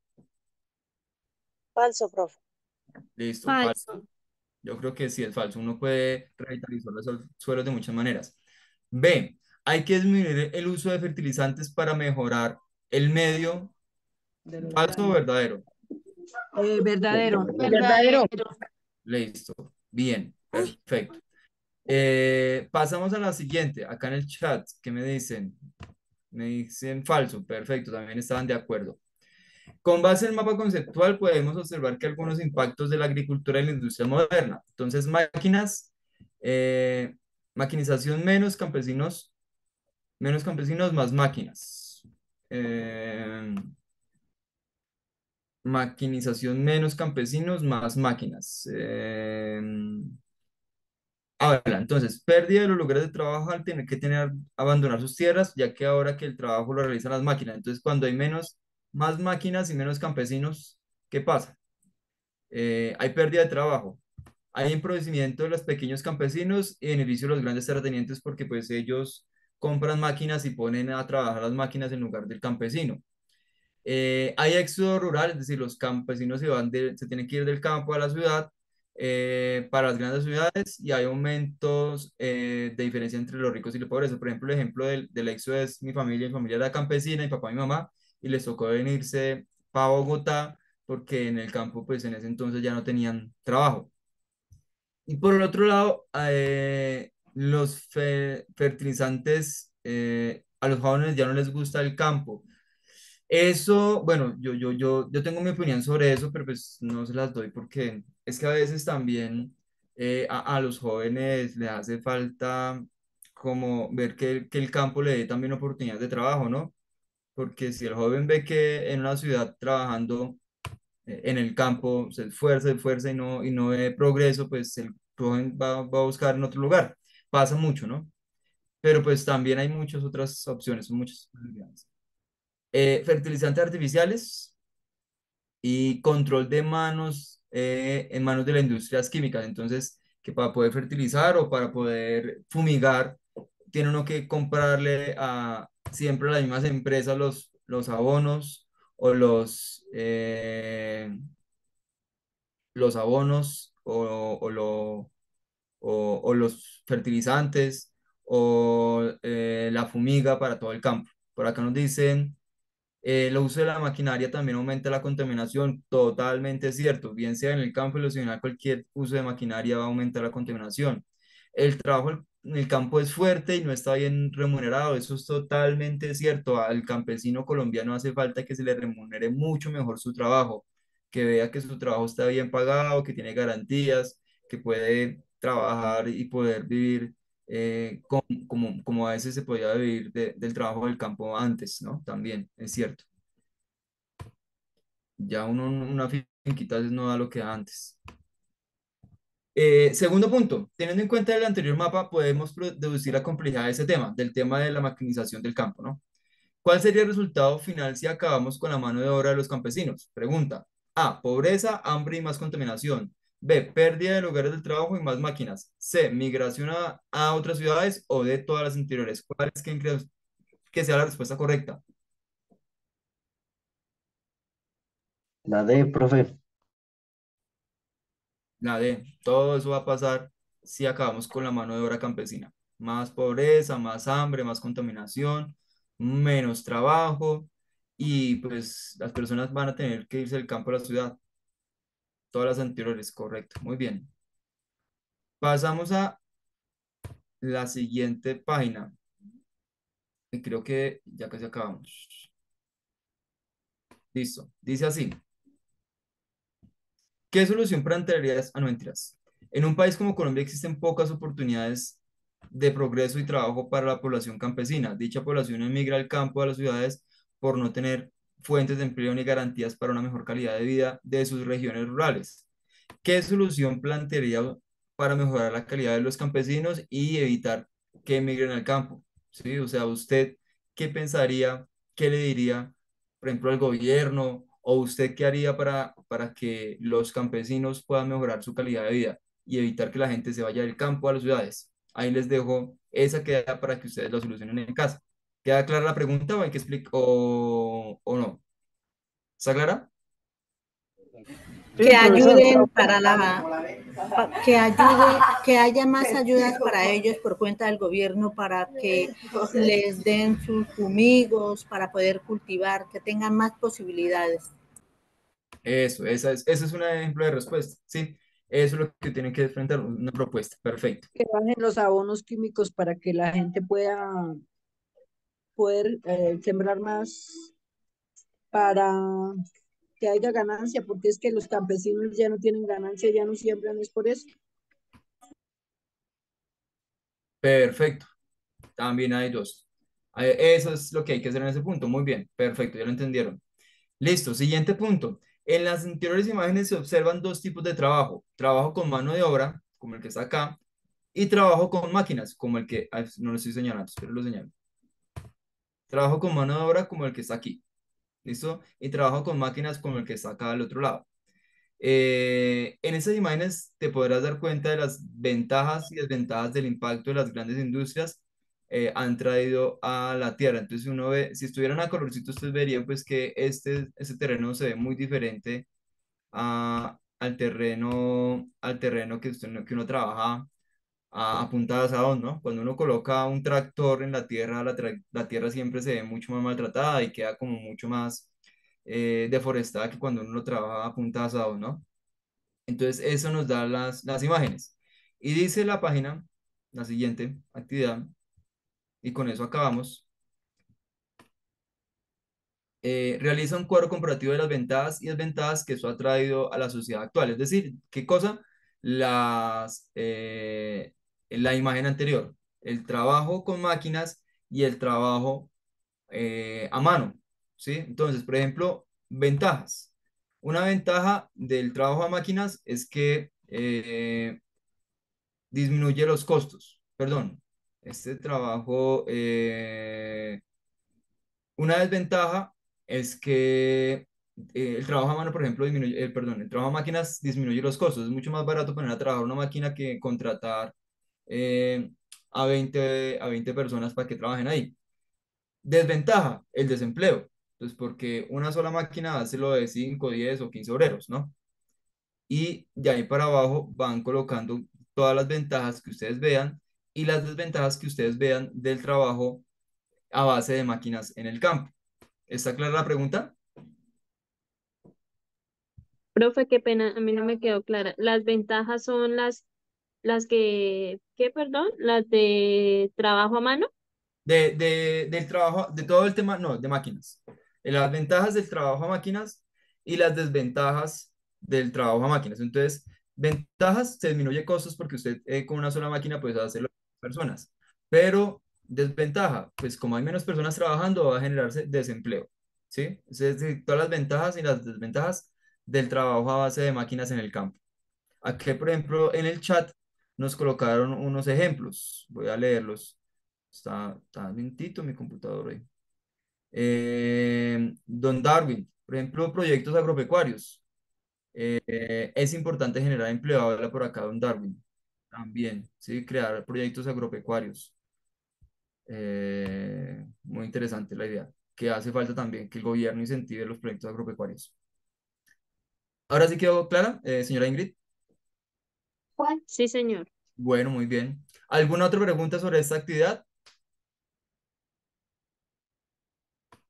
Falso, profe. Listo, Falso. falso. Yo creo que sí es falso. Uno puede revitalizar los suel- suelos de muchas maneras. B, hay que disminuir el uso de fertilizantes para mejorar el medio. ¿Falso o daños. verdadero? Eh, verdadero. Verdadero. Listo. Bien, perfecto. Eh, pasamos a la siguiente. Acá en el chat, ¿qué me dicen? Me dicen falso. Perfecto, también estaban de acuerdo. Con base en el mapa conceptual podemos observar que algunos impactos de la agricultura y la industria moderna. Entonces, máquinas, eh, maquinización menos campesinos, menos campesinos, más máquinas. Eh, maquinización menos campesinos, más máquinas. Eh, Ahora, entonces, pérdida de los lugares de trabajo al tener que tener, abandonar sus tierras, ya que ahora que el trabajo lo realizan las máquinas. Entonces, cuando hay menos, más máquinas y menos campesinos, ¿qué pasa? Eh, hay pérdida de trabajo. Hay empobrecimiento de los pequeños campesinos y beneficio de los grandes terratenientes porque pues ellos compran máquinas y ponen a trabajar las máquinas en lugar del campesino. Eh, hay éxodo rural, es decir, los campesinos se van de- se tienen que ir del campo a la ciudad eh, para las grandes ciudades y hay aumentos eh, de diferencia entre los ricos y los pobres. Por ejemplo, el ejemplo del, del éxodo es mi familia, mi familia era campesina, mi papá y mi mamá, y les tocó venirse para Bogotá porque en el campo, pues en ese entonces ya no tenían trabajo. Y por el otro lado, eh, los fe- fertilizantes, eh, a los jóvenes ya no les gusta el campo. Eso, bueno, yo, yo, yo, yo tengo mi opinión sobre eso, pero pues no se las doy porque es que a veces también eh, a, a los jóvenes les hace falta como ver que, que el campo le dé también oportunidades de trabajo, ¿no? Porque si el joven ve que en una ciudad trabajando eh, en el campo se esfuerza, se esfuerza y no, y no ve progreso, pues el joven va, va a buscar en otro lugar. Pasa mucho, ¿no? Pero pues también hay muchas otras opciones, muchas. Eh, fertilizantes artificiales y control de manos eh, en manos de las industrias químicas. Entonces, que para poder fertilizar o para poder fumigar, tiene uno que comprarle a siempre las mismas empresas los, los abonos o los, eh, los abonos o, o, lo- o- los fertilizantes o eh, la fumiga para todo el campo. Por acá nos dicen eh, el uso de la maquinaria también aumenta la contaminación, totalmente cierto. Bien sea en el campo ciudad, cualquier uso de maquinaria va a aumentar la contaminación. El trabajo el campo es fuerte y no está bien remunerado, eso es totalmente cierto. Al campesino colombiano hace falta que se le remunere mucho mejor su trabajo, que vea que su trabajo está bien pagado, que tiene garantías, que puede trabajar y poder vivir eh, com- como, como a veces se podía vivir de- del trabajo del campo antes, ¿no? También, es cierto. Ya uno, una finquita no da lo que antes. Eh, segundo punto, teniendo en cuenta el anterior mapa, podemos deducir la complejidad de ese tema, del tema de la maquinización del campo, ¿no? ¿Cuál sería el resultado final si acabamos con la mano de obra de los campesinos? Pregunta. A. Pobreza, hambre y más contaminación. B. Pérdida de lugares de trabajo y más máquinas. C. Migración a, otras ciudades. O D. Todas las anteriores. ¿Cuál es crees que sea la respuesta correcta? La D, profe. La D. Todo eso va a pasar si acabamos con la mano de obra campesina. Más pobreza, más hambre, más contaminación, menos trabajo y pues las personas van a tener que irse del campo a la ciudad. Todas las anteriores, correcto. Muy bien. Pasamos a la siguiente página. Y creo que ya casi acabamos. Listo. Dice así. ¿Qué solución plantearías? Ah, no, mentiras. En un país como Colombia existen pocas oportunidades de progreso y trabajo para la población campesina. Dicha población emigra al campo a las ciudades por no tener fuentes de empleo ni garantías para una mejor calidad de vida de sus regiones rurales. ¿Qué solución plantearía para mejorar la calidad de los campesinos y evitar que emigren al campo? ¿Sí? O sea, ¿usted qué pensaría, qué le diría, por ejemplo, al gobierno o usted qué haría para, para que los campesinos puedan mejorar su calidad de vida y evitar que la gente se vaya del campo a las ciudades? Ahí les dejo esa queda para que ustedes la solucionen en casa. ¿Queda clara la pregunta o hay que explicar o, o no? ¿Está clara? que ayuden para la que ayude que haya más ayudas para ellos por cuenta del gobierno para que les den sus fumigos para poder cultivar que tengan más posibilidades Eso, esa es, ese es un ejemplo de respuesta, ¿sí? Eso es lo que tienen que enfrentar, una propuesta, perfecto. Que bajen los abonos químicos para que la gente pueda poder eh, sembrar más para que haya ganancia, porque es que los campesinos ya no tienen ganancia, ya no siembran, es por eso. Perfecto. También hay dos. Eh, Eso es lo que hay que hacer en ese punto. Muy bien, perfecto, ya lo entendieron. Listo, siguiente punto. En las anteriores imágenes se observan dos tipos de trabajo. Trabajo con mano de obra, como el que está acá, y trabajo con máquinas, como el que, no lo estoy señalando, pero lo señalo. Trabajo con mano de obra, como el que está aquí. ¿Listo? Y trabajo con máquinas, como el que está acá al otro lado. Eh, en esas imágenes te podrás dar cuenta de las ventajas y desventajas del impacto de las grandes industrias eh, han traído a la tierra. Entonces uno ve, si estuvieran a colorcito, ustedes verían pues que este, este terreno se ve muy diferente a, al terreno, al terreno que, usted, que uno trabaja a, a punta de asadón, ¿no? Cuando uno coloca un tractor en la tierra, la, la tierra siempre se ve mucho más maltratada y queda como mucho más eh, deforestada que cuando uno lo trabaja a punta de asadón, ¿no? Entonces, eso nos da las, las imágenes. Y dice la página, la siguiente actividad, y con eso acabamos. eh, realiza un cuadro comparativo de las ventajas y desventajas que eso ha traído a la sociedad actual. Es decir, ¿qué cosa? Las, eh, la imagen anterior, el trabajo con máquinas y el trabajo eh, a mano, ¿sí? Entonces, por ejemplo, ventajas. Una ventaja del trabajo a máquinas es que eh, disminuye los costos. Perdón, este trabajo, eh, una desventaja es que eh, el trabajo a mano, por ejemplo, disminuye, eh, perdón, el trabajo a máquinas disminuye los costos. Es mucho más barato poner a trabajar una máquina que contratar eh, a 20, a 20 personas para que trabajen ahí. Desventaja, el desempleo. Entonces, porque una sola máquina hace lo de 5, 10 o 15 obreros, ¿no? Y de ahí para abajo van colocando todas las ventajas que ustedes vean y las desventajas que ustedes vean del trabajo a base de máquinas en el campo. ¿Está clara la pregunta? Profe, qué pena, a mí no me quedó clara. Las ventajas son las, las que, ¿qué, perdón? Las de trabajo a mano. De, de- del trabajo, de todo el tema, no, de máquinas. Eh, Las ventajas del trabajo a máquinas y las desventajas del trabajo a máquinas. Entonces, ventajas, se disminuye costos porque usted eh, con una sola máquina puede hacerlo personas. Pero desventaja, pues como hay menos personas trabajando, va a generarse desempleo. ¿Sí? Es decir, todas las ventajas y las desventajas del trabajo a base de máquinas en el campo. Aquí, por ejemplo, en el chat nos colocaron unos ejemplos. Voy a leerlos. Está, está lentito mi computador hoy. Eh, Don Darwin, por ejemplo, proyectos agropecuarios. Eh, es importante generar empleo, habla por acá Don Darwin. También, sí, crear proyectos agropecuarios. Eh, muy interesante la idea, que hace falta también que el gobierno incentive los proyectos agropecuarios. Ahora sí quedó clara, eh, señora Ingrid. Sí, señor. Bueno, muy bien. ¿Alguna otra pregunta sobre esta actividad?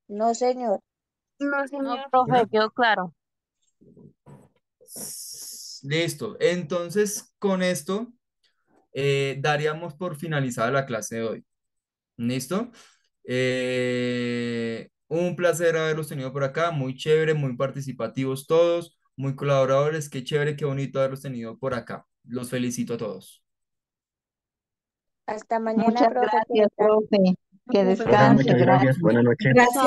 No, señor. No, No, señor. profe, quedó claro. Listo. Entonces, con esto eh, daríamos por finalizada la clase de hoy. ¿Listo? Eh, un placer haberlos tenido por acá, muy chévere, muy participativos todos, muy colaboradores, qué chévere, qué bonito haberlos tenido por acá. Los felicito a todos. Hasta mañana, Muchas profe. gracias, profe. Que descanse. muchas gracias. Buenas noches. Gracias.